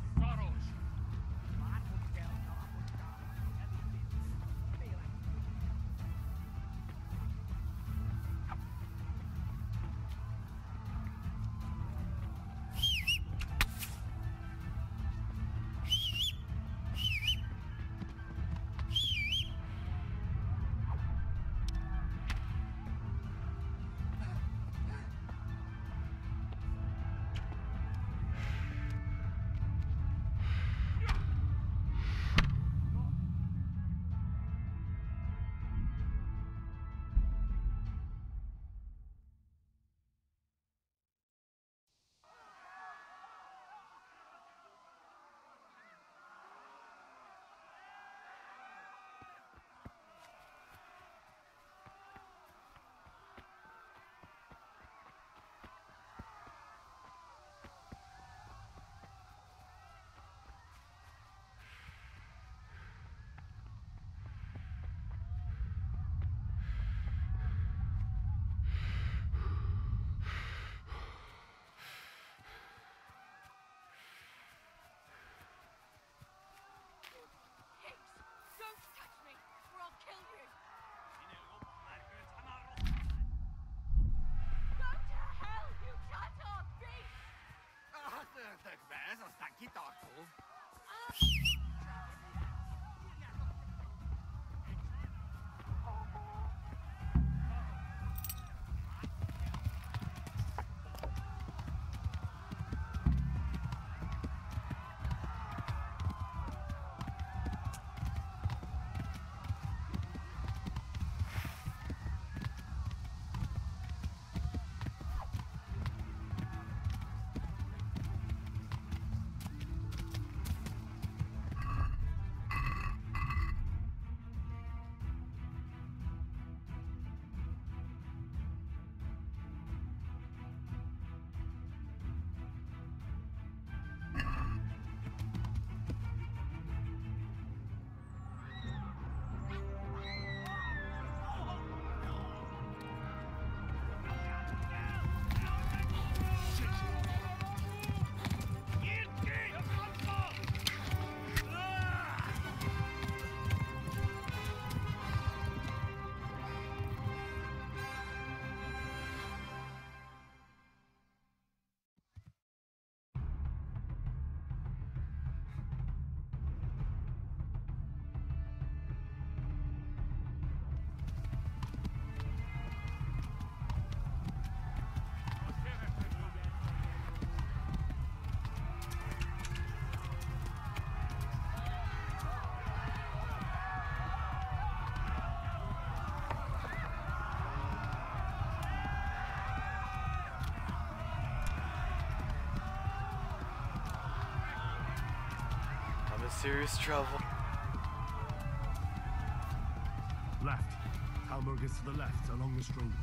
serious trouble. Left. Talmberg is to the left, along the stream.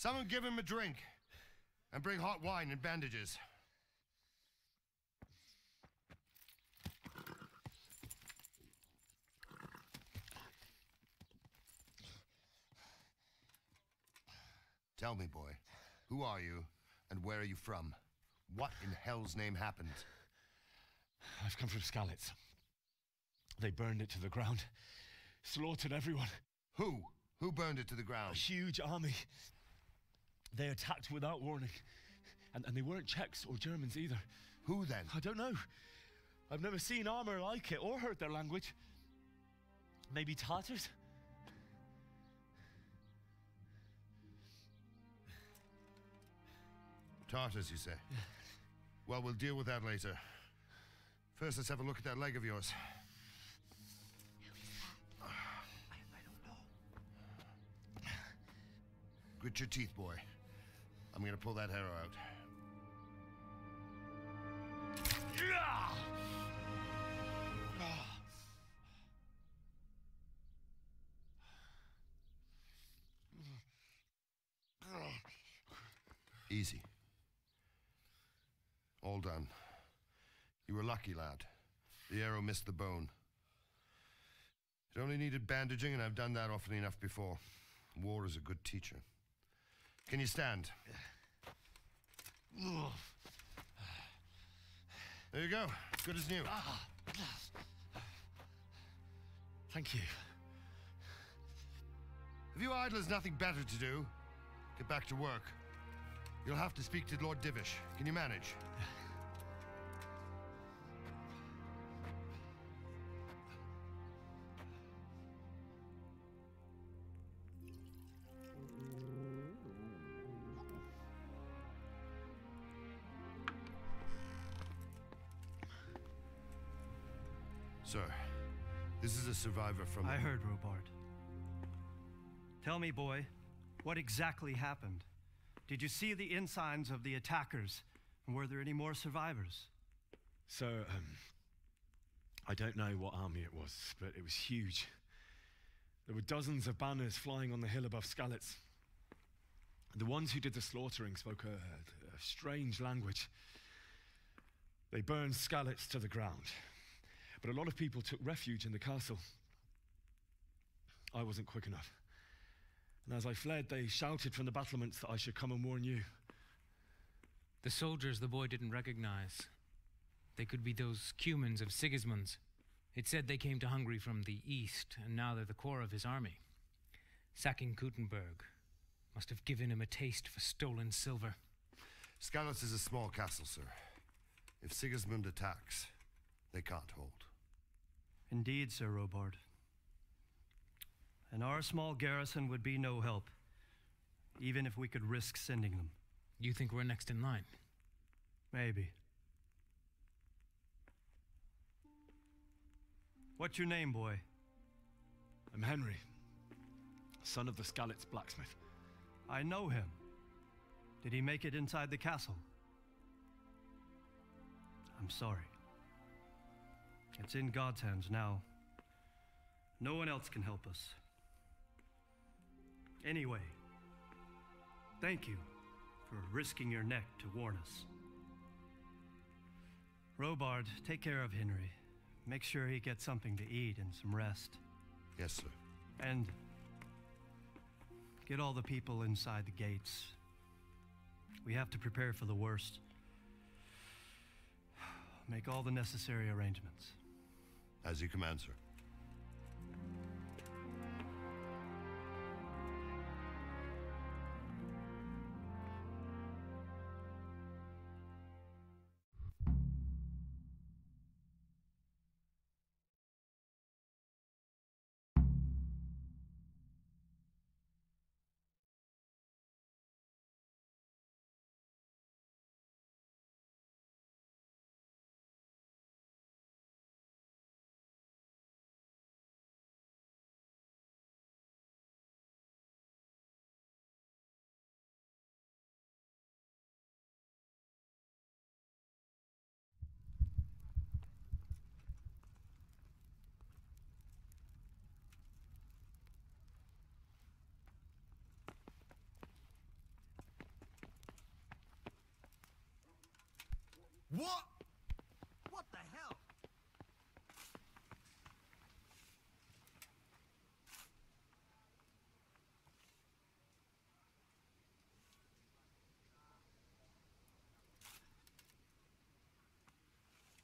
Someone give him a drink. And bring hot wine and bandages. Tell me, boy, who are you and where are you from? What in hell's name happened? I've come from Skalitz. They burned it to the ground, slaughtered everyone. Who? Who burned it to the ground? A huge army. They attacked without warning. And, and they weren't Czechs or Germans either. Who then? I don't know. I've never seen armor like it or heard their language. Maybe Tartars? Tartars, you say? Well, we'll deal with that later. First, let's have a look at that leg of yours. I, I don't know. Grit your teeth, boy. I'm gonna pull that arrow out. Easy. All done. You were lucky, lad. The arrow missed the bone. It only needed bandaging, and I've done that often enough before. War is a good teacher. Can you stand? There you go. Good as new. Thank you. If you idlers nothing better to do? Get back to work. You'll have to speak to Lord Divish. Can you manage? Survivor from. I heard, Robard. Tell me, boy, what exactly happened? Did you see the ensigns of the attackers? And were there any more survivors? So, um, I don't know what army it was, but it was huge. There were dozens of banners flying on the hill above Skalitz. The ones who did the slaughtering spoke a, a strange language. They burned Skalitz to the ground, but a lot of people took refuge in the castle. I wasn't quick enough. And as I fled, they shouted from the battlements that I should come and warn you. The soldiers the boy didn't recognize. They could be those Cumans of Sigismund's. It said they came to Hungary from the east, and now they're the core of his army. Sacking Kuttenberg must have given him a taste for stolen silver. Skalitz is a small castle, sir. If Sigismund attacks, they can't hold. Indeed, Sir Robard. And our small garrison would be no help, even if we could risk sending them. You think we're next in line? Maybe. What's your name, boy? I'm Henry, son of the Skalitz blacksmith. I know him. Did he make it inside the castle? I'm sorry. It's in God's hands now. No one else can help us. Anyway, thank you for risking your neck to warn us. Robard, take care of Henry. Make sure he gets something to eat and some rest. Yes, sir. And get all the people inside the gates. We have to prepare for the worst. Make all the necessary arrangements. As you command, sir. What? What the hell?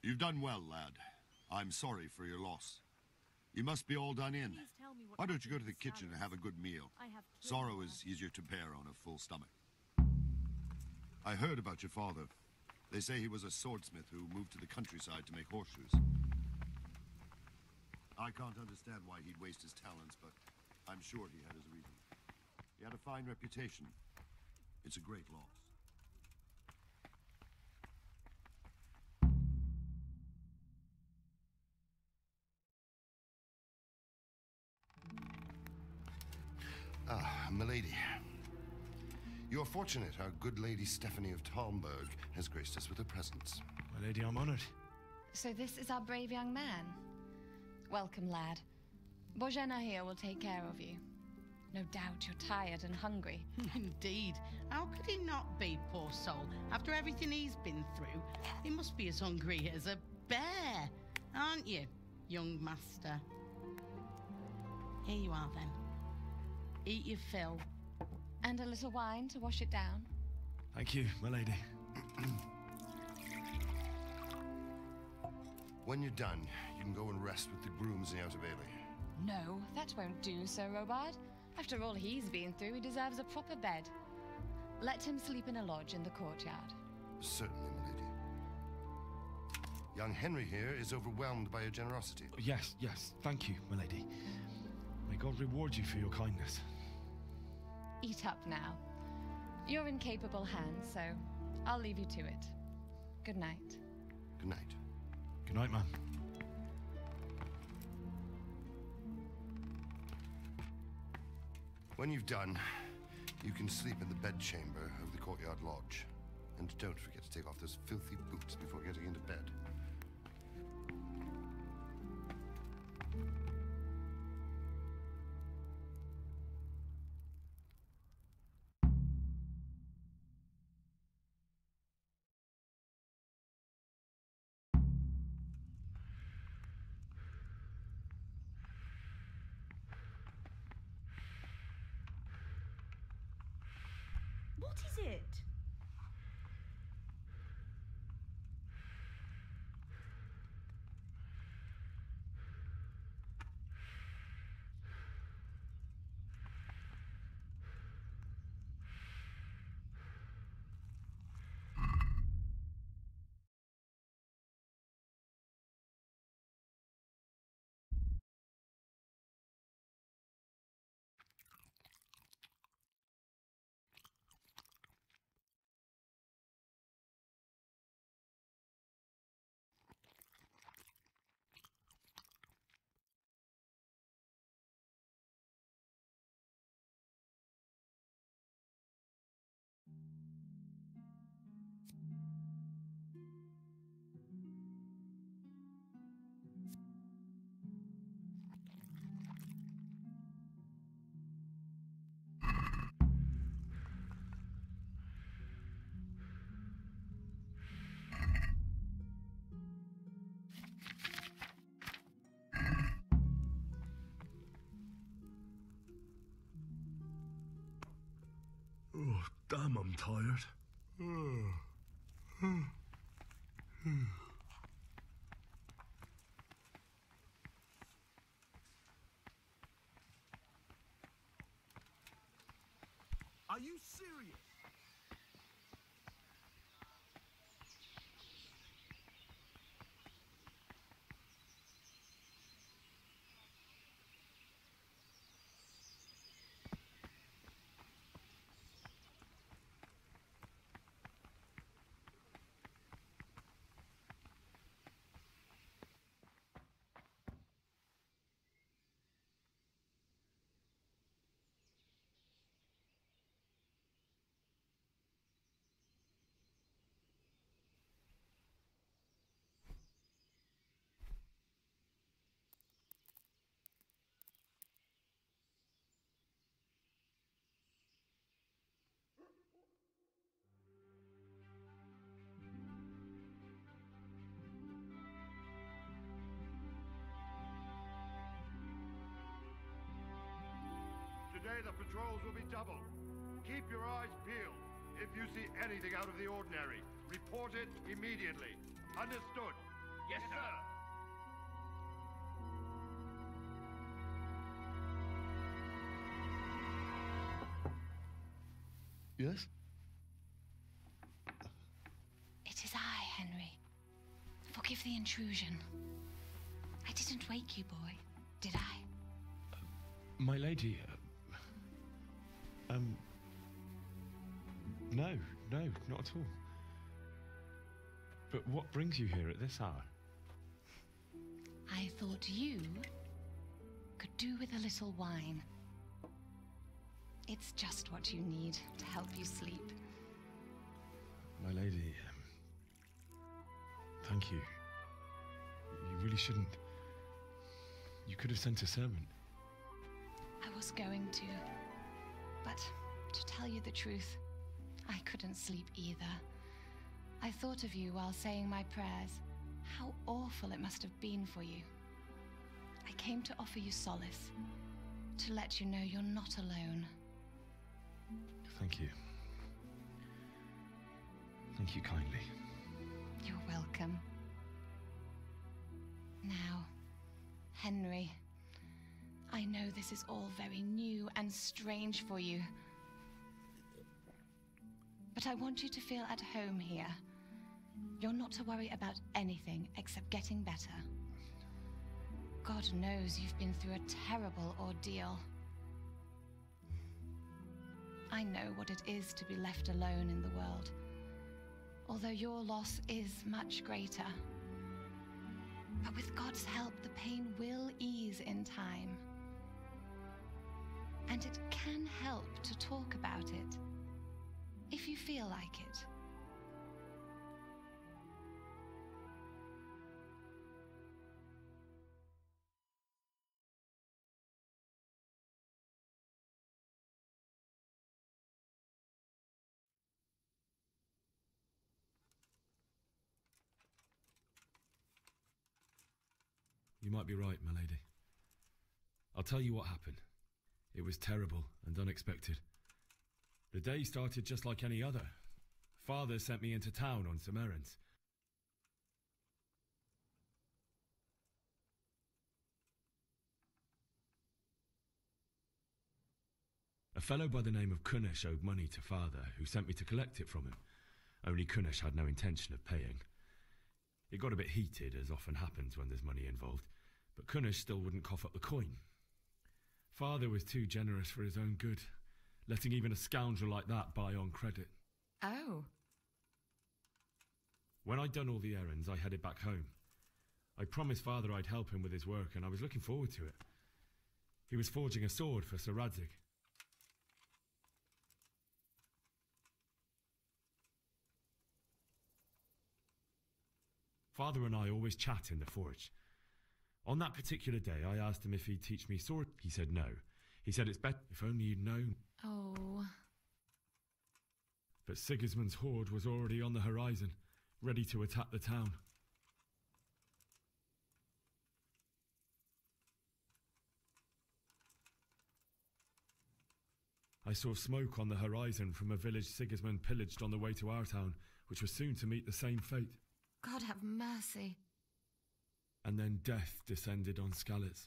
You've done well, lad. I'm sorry for your loss. You must be all done in. Tell me what Why don't you go to the kitchen and have a good meal? I have Sorrow is easier to bear on a full stomach. I heard about your father. They say he was a swordsmith who moved to the countryside to make horseshoes. I can't understand why he'd waste his talents, but I'm sure he had his reason. He had a fine reputation. It's a great loss. Ah, milady. You're fortunate our good lady Stephanie of Talmberg has graced us with her presence. My lady, I'm honored. So this is our brave young man. Welcome, lad. Bozhena here will take care of you. No doubt you're tired and hungry. Indeed. How could he not be, poor soul? After everything he's been through, he must be as hungry as a bear, aren't you, young master? Here you are, then. Eat your fill. And a little wine to wash it down. Thank you, my lady. When you're done, you can go and rest with the grooms in the Outer Bailey. No, that won't do, Sir Robard. After all he's been through, he deserves a proper bed. Let him sleep in a lodge in the courtyard. Certainly, my lady. Young Henry here is overwhelmed by your generosity. Yes, yes, thank you, my lady. May God reward you for your kindness. Eat up now. You're in capable hands, so I'll leave you to it. Good night. Good night. Good night, man. When you've done, you can sleep in the bedchamber of the courtyard lodge. And don't forget to take off those filthy boots before getting into bed. Oh, damn, I'm tired. Oh. Hmm. Hmm. Today the patrols will be doubled. Keep your eyes peeled. If you see anything out of the ordinary, report it immediately. Understood? Yes, sir. Yes? It is I, Henry. Forgive the intrusion. I didn't wake you, boy, did I? My lady. Uh, um. No, no, not at all. But what brings you here at this hour? I thought you could do with a little wine. It's just what you need to help you sleep. My lady. Um, thank you. You really shouldn't. You could have sent a servant. I was going to. But to tell you the truth, I couldn't sleep either. I thought of you while saying my prayers. How awful it must have been for you. I came to offer you solace, to let you know you're not alone. Thank you. Thank you kindly. You're welcome. Now, Henry, I know this is all very new and strange for you. But I want you to feel at home here. You're not to worry about anything except getting better. God knows you've been through a terrible ordeal. I know what it is to be left alone in the world, although your loss is much greater. But with God's help, the pain will ease in time. And it can help to talk about it, if you feel like it. You might be right, my lady. I'll tell you what happened. It was terrible and unexpected. The day started just like any other. Father sent me into town on some errands. A fellow by the name of Kunesh owed money to father, who sent me to collect it from him. Only Kunesh had no intention of paying. It got a bit heated, as often happens when there's money involved, but Kunesh still wouldn't cough up the coin. Father was too generous for his own good, letting even a scoundrel like that buy on credit. Oh. When I'd done all the errands, I headed back home. I promised father I'd help him with his work, and I was looking forward to it. He was forging a sword for Sir Radzig. Father and I always chat in the forge. On that particular day, I asked him if he'd teach me sword. He said no. He said it's better if only you'd known. Oh. But Sigismund's horde was already on the horizon, ready to attack the town. I saw smoke on the horizon from a village Sigismund pillaged on the way to our town, which was soon to meet the same fate. God have mercy. And then death descended on Skalitz.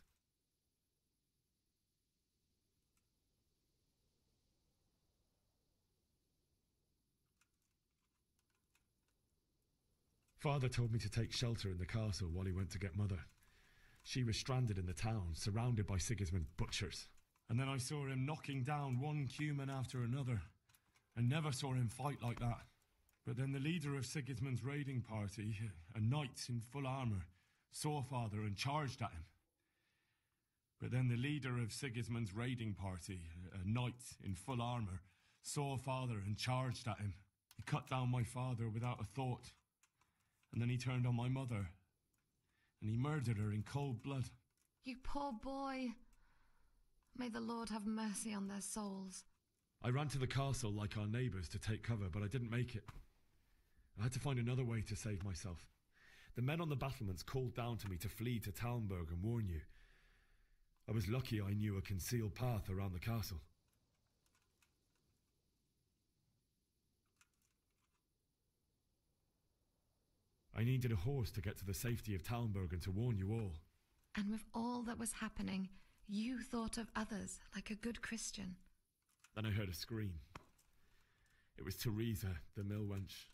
Father told me to take shelter in the castle while he went to get Mother. She was stranded in the town, surrounded by Sigismund butchers. And then I saw him knocking down one Cuman after another. I never saw him fight like that. But then the leader of Sigismund's raiding party, a knight in full armour, saw Father and charged at him. But then the leader of Sigismund's raiding party, a knight in full armour, saw Father and charged at him. He cut down my father without a thought. And then he turned on my mother. And he murdered her in cold blood. You poor boy. May the Lord have mercy on their souls. I ran to the castle like our neighbours to take cover, but I didn't make it. I had to find another way to save myself. The men on the battlements called down to me to flee to Talmberg and warn you. I was lucky I knew a concealed path around the castle. I needed a horse to get to the safety of Talmberg and to warn you all. And with all that was happening, you thought of others like a good Christian. Then I heard a scream. It was Teresa, the mill wench.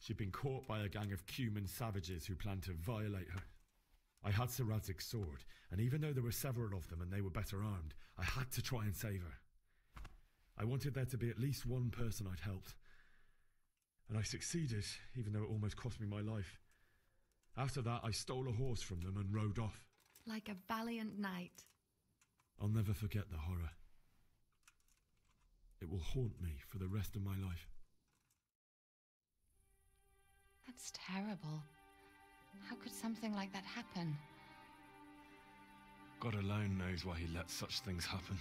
She'd been caught by a gang of Cuman savages who planned to violate her. I had Sir Radzig's sword, and even though there were several of them and they were better armed, I had to try and save her. I wanted there to be at least one person I'd helped. And I succeeded, even though it almost cost me my life. After that, I stole a horse from them and rode off. Like a valiant knight. I'll never forget the horror. It will haunt me for the rest of my life. That's terrible. How could something like that happen? God alone knows why he lets such things happen.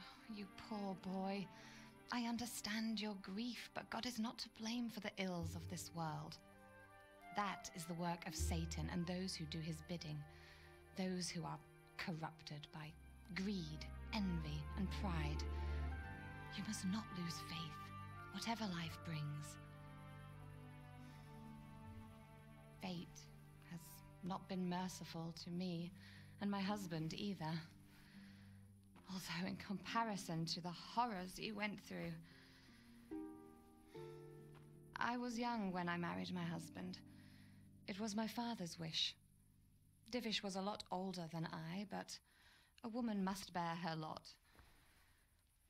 Oh, you poor boy. I understand your grief, but God is not to blame for the ills of this world. That is the work of Satan and those who do his bidding, those who are corrupted by greed, envy, and pride. You must not lose faith, whatever life brings. Fate has not been merciful to me and my husband either. Although, in comparison to the horrors you went through, I was young when I married my husband. It was my father's wish. Divish was a lot older than I, but a woman must bear her lot.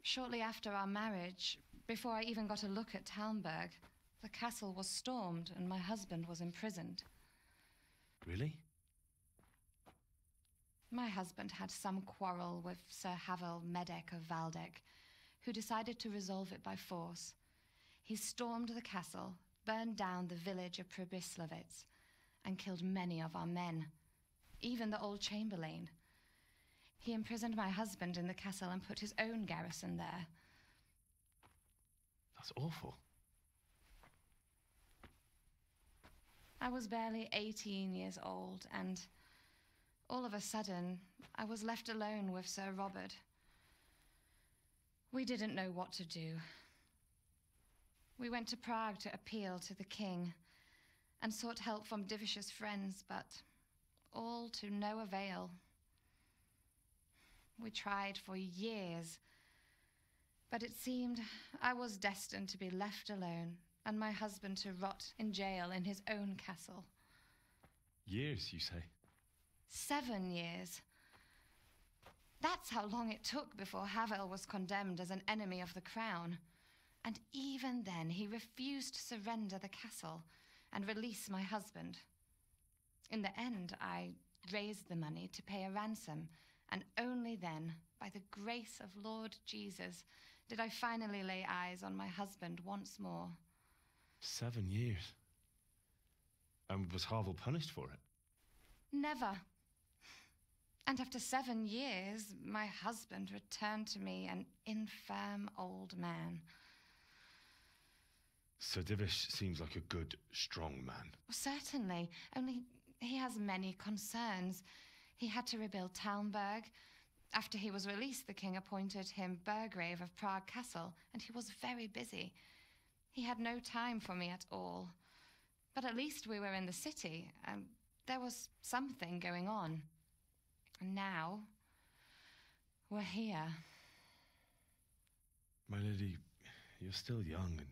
Shortly after our marriage, before I even got a look at Talmberg, the castle was stormed and my husband was imprisoned. Really? My husband had some quarrel with Sir Havel Medek of Valdek, who decided to resolve it by force. He stormed the castle, burned down the village of Pribyslavitz, and killed many of our men, even the old chamberlain. He imprisoned my husband in the castle and put his own garrison there. That's awful. I was barely 18 years old, and all of a sudden, I was left alone with Sir Robard. We didn't know what to do. We went to Prague to appeal to the king and sought help from Divish's friends, but all to no avail. We tried for years, but it seemed I was destined to be left alone and my husband to rot in jail in his own castle. Years, you say? Seven years. That's how long it took before Havel was condemned as an enemy of the crown. And even then, he refused to surrender the castle and release my husband. In the end, I raised the money to pay a ransom, and only then, by the grace of Lord Jesus, did I finally lay eyes on my husband once more. Seven years. And was Havel punished for it? Never. And after seven years, my husband returned to me an infirm old man. Sir Divish seems like a good, strong man. Certainly, only he has many concerns. He had to rebuild Talmberg. After he was released, the king appointed him Burgrave of Prague Castle, and he was very busy. He had no time for me at all. But at least we were in the city, and there was something going on. And now, we're here. My lady, you're still young and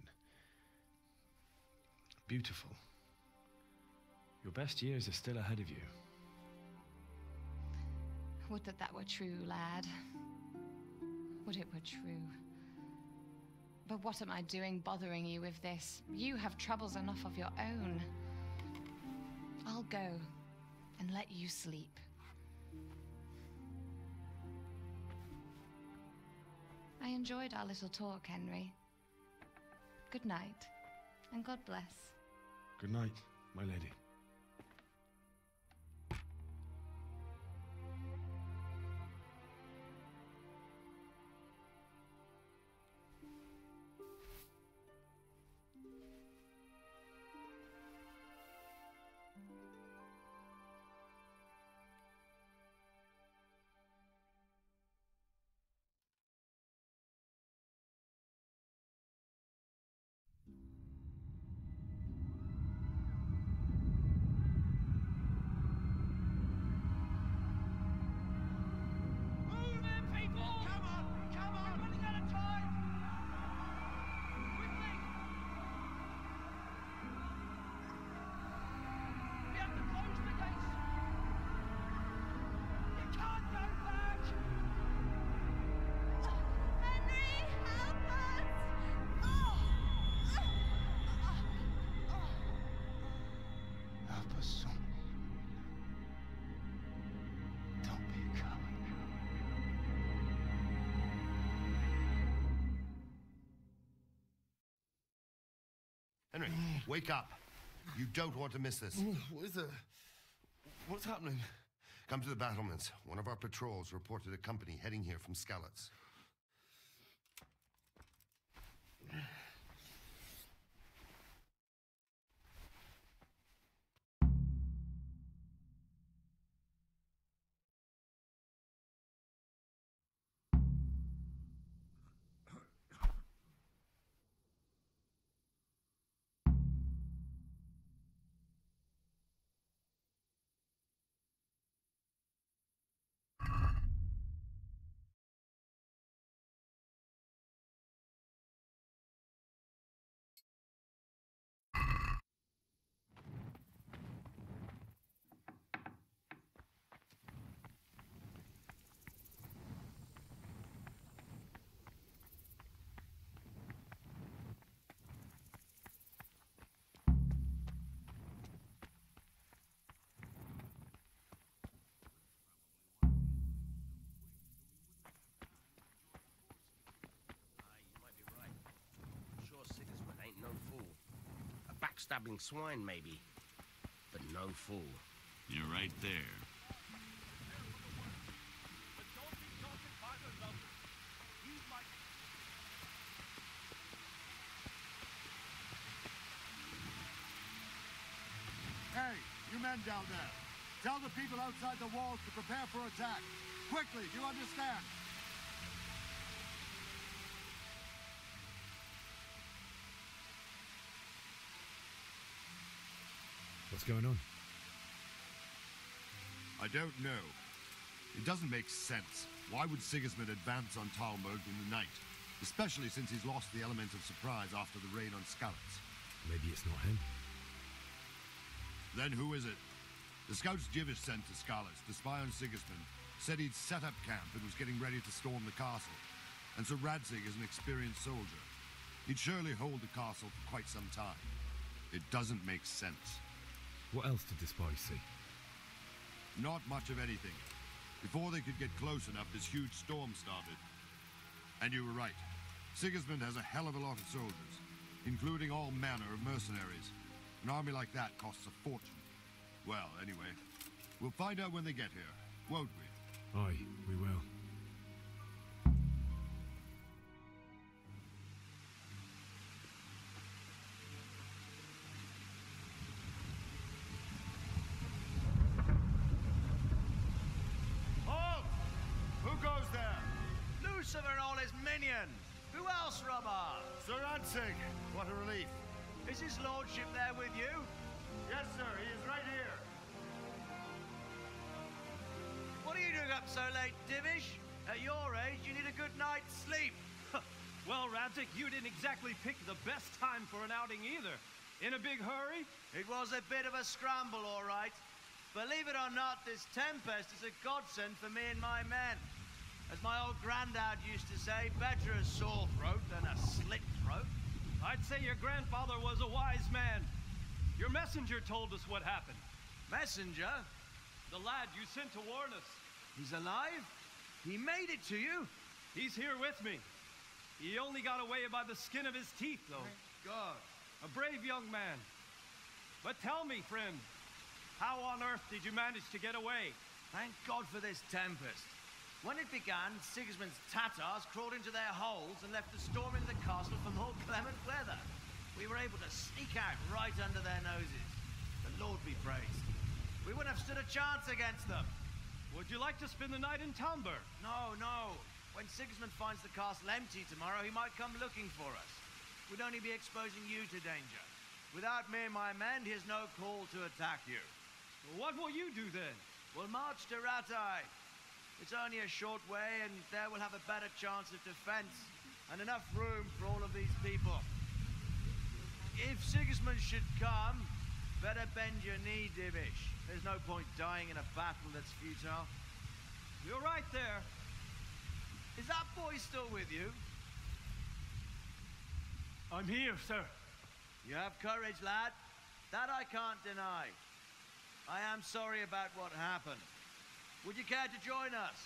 beautiful. Your best years are still ahead of you. Would that that were true, lad. Would it were true. But what am I doing bothering you with this? You have troubles enough of your own. I'll go and let you sleep. I enjoyed our little talk, Henry. Good night, and God bless. Good night, my lady. Henry, wake up. You don't want to miss this. What is it? What's happening? Come to the battlements. One of our patrols reported a company heading here from Skalitz. Backstabbing swine, maybe, but no fool. You're right there. Hey, you men down there. Tell the people outside the walls to prepare for attack. Quickly, do you understand? What's going on? I don't know. It doesn't make sense. Why would Sigismund advance on Talmberg in the night? Especially since he's lost the element of surprise after the raid on Skalitz. Maybe it's not him. Then who is it? The scouts Divish sent to Skalitz to spy on Sigismund said he'd set up camp and was getting ready to storm the castle. And so Radzig is an experienced soldier. He'd surely hold the castle for quite some time. It doesn't make sense. What else did the spies see? Not much of anything. Before they could get close enough, this huge storm started. And you were right. Sigismund has a hell of a lot of soldiers, including all manner of mercenaries. An army like that costs a fortune. Well, anyway, we'll find out when they get here, won't we? Aye, we will. Up so late, Divish? At your age, you need a good night's sleep. well, Radzig, you didn't exactly pick the best time for an outing either. In a big hurry? It was a bit of a scramble, all right. Believe it or not, this tempest is a godsend for me and my men. As my old granddad used to say, better a sore throat than a slit throat. I'd say your grandfather was a wise man. Your messenger told us what happened. Messenger? The lad you sent to warn us. He's alive? He made it to you? He's here with me. He only got away by the skin of his teeth, though. Thank God. A brave young man. But tell me, friend, how on earth did you manage to get away? Thank God for this tempest. When it began, Sigismund's Tatars crawled into their holes and left the storm in the castle for more clement weather. We were able to sneak out right under their noses. The Lord be praised. We wouldn't have stood a chance against them. Would you like to spend the night in Talmberg? No, no. When Sigismund finds the castle empty tomorrow, he might come looking for us. We'd only be exposing you to danger. Without me and my men, he has no call to attack you. Well, what will you do then? We'll march to Rattay. It's only a short way, and there we'll have a better chance of defense and enough room for all of these people. If Sigismund should come, better bend your knee, Divish. There's no point dying in a battle that's futile. You're right there. Is that boy still with you? I'm here, sir. You have courage, lad. That I can't deny. I am sorry about what happened. Would you care to join us?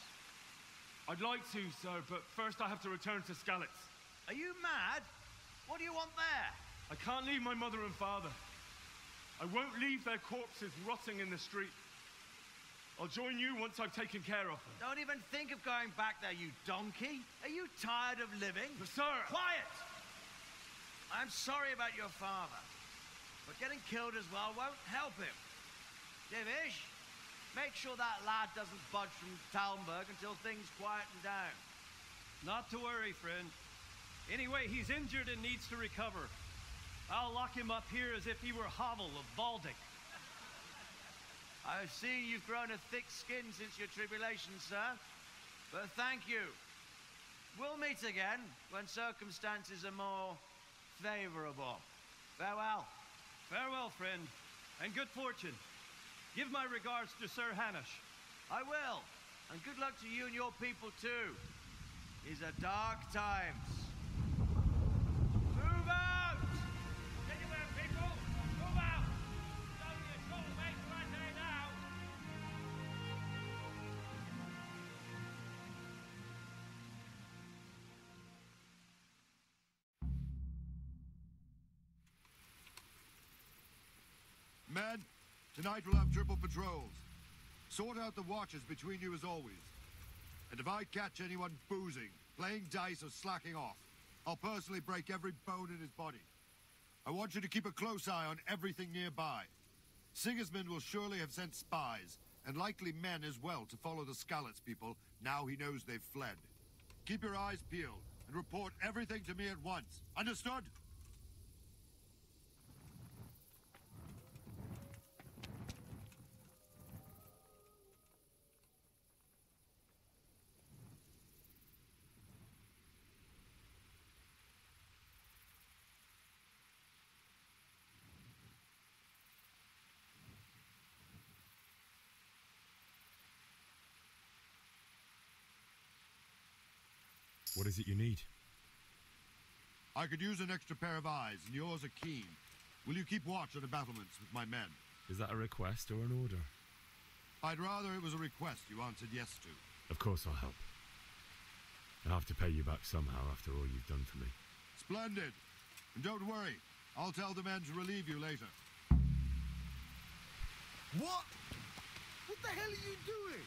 I'd like to, sir, but first I have to return to Skalitz. Are you mad? What do you want there? I can't leave my mother and father. I won't leave their corpses rotting in the street. I'll join you once I've taken care of them. Don't even think of going back there, you donkey. Are you tired of living? Sir! Quiet! I'm sorry about your father, but getting killed as well won't help him. Divish, make sure that lad doesn't budge from Talmberg until things quieten down. Not to worry, friend. Anyway, he's injured and needs to recover. I'll lock him up here as if he were Havel of Valdek. I've seen you've grown a thick skin since your tribulation, sir. But thank you. We'll meet again when circumstances are more favorable. Farewell. Farewell, friend, and good fortune. Give my regards to Sir Hanush. I will. And good luck to you and your people, too. These are dark times. Men, tonight we'll have triple patrols. Sort out the watches between you as always. And if I catch anyone boozing, playing dice, or slacking off, I'll personally break every bone in his body. I want you to keep a close eye on everything nearby. Sigismund will surely have sent spies, and likely men as well, to follow the Skalitz people now he knows they've fled. Keep your eyes peeled, and report everything to me at once. Understood? What is it you need? I could use an extra pair of eyes, and yours are keen. Will you keep watch on the battlements with my men? Is that a request or an order? I'd rather it was a request you answered yes to. Of course I'll help. I have to pay you back somehow after all you've done for me. Splendid. And don't worry, I'll tell the men to relieve you later. What? What the hell are you doing?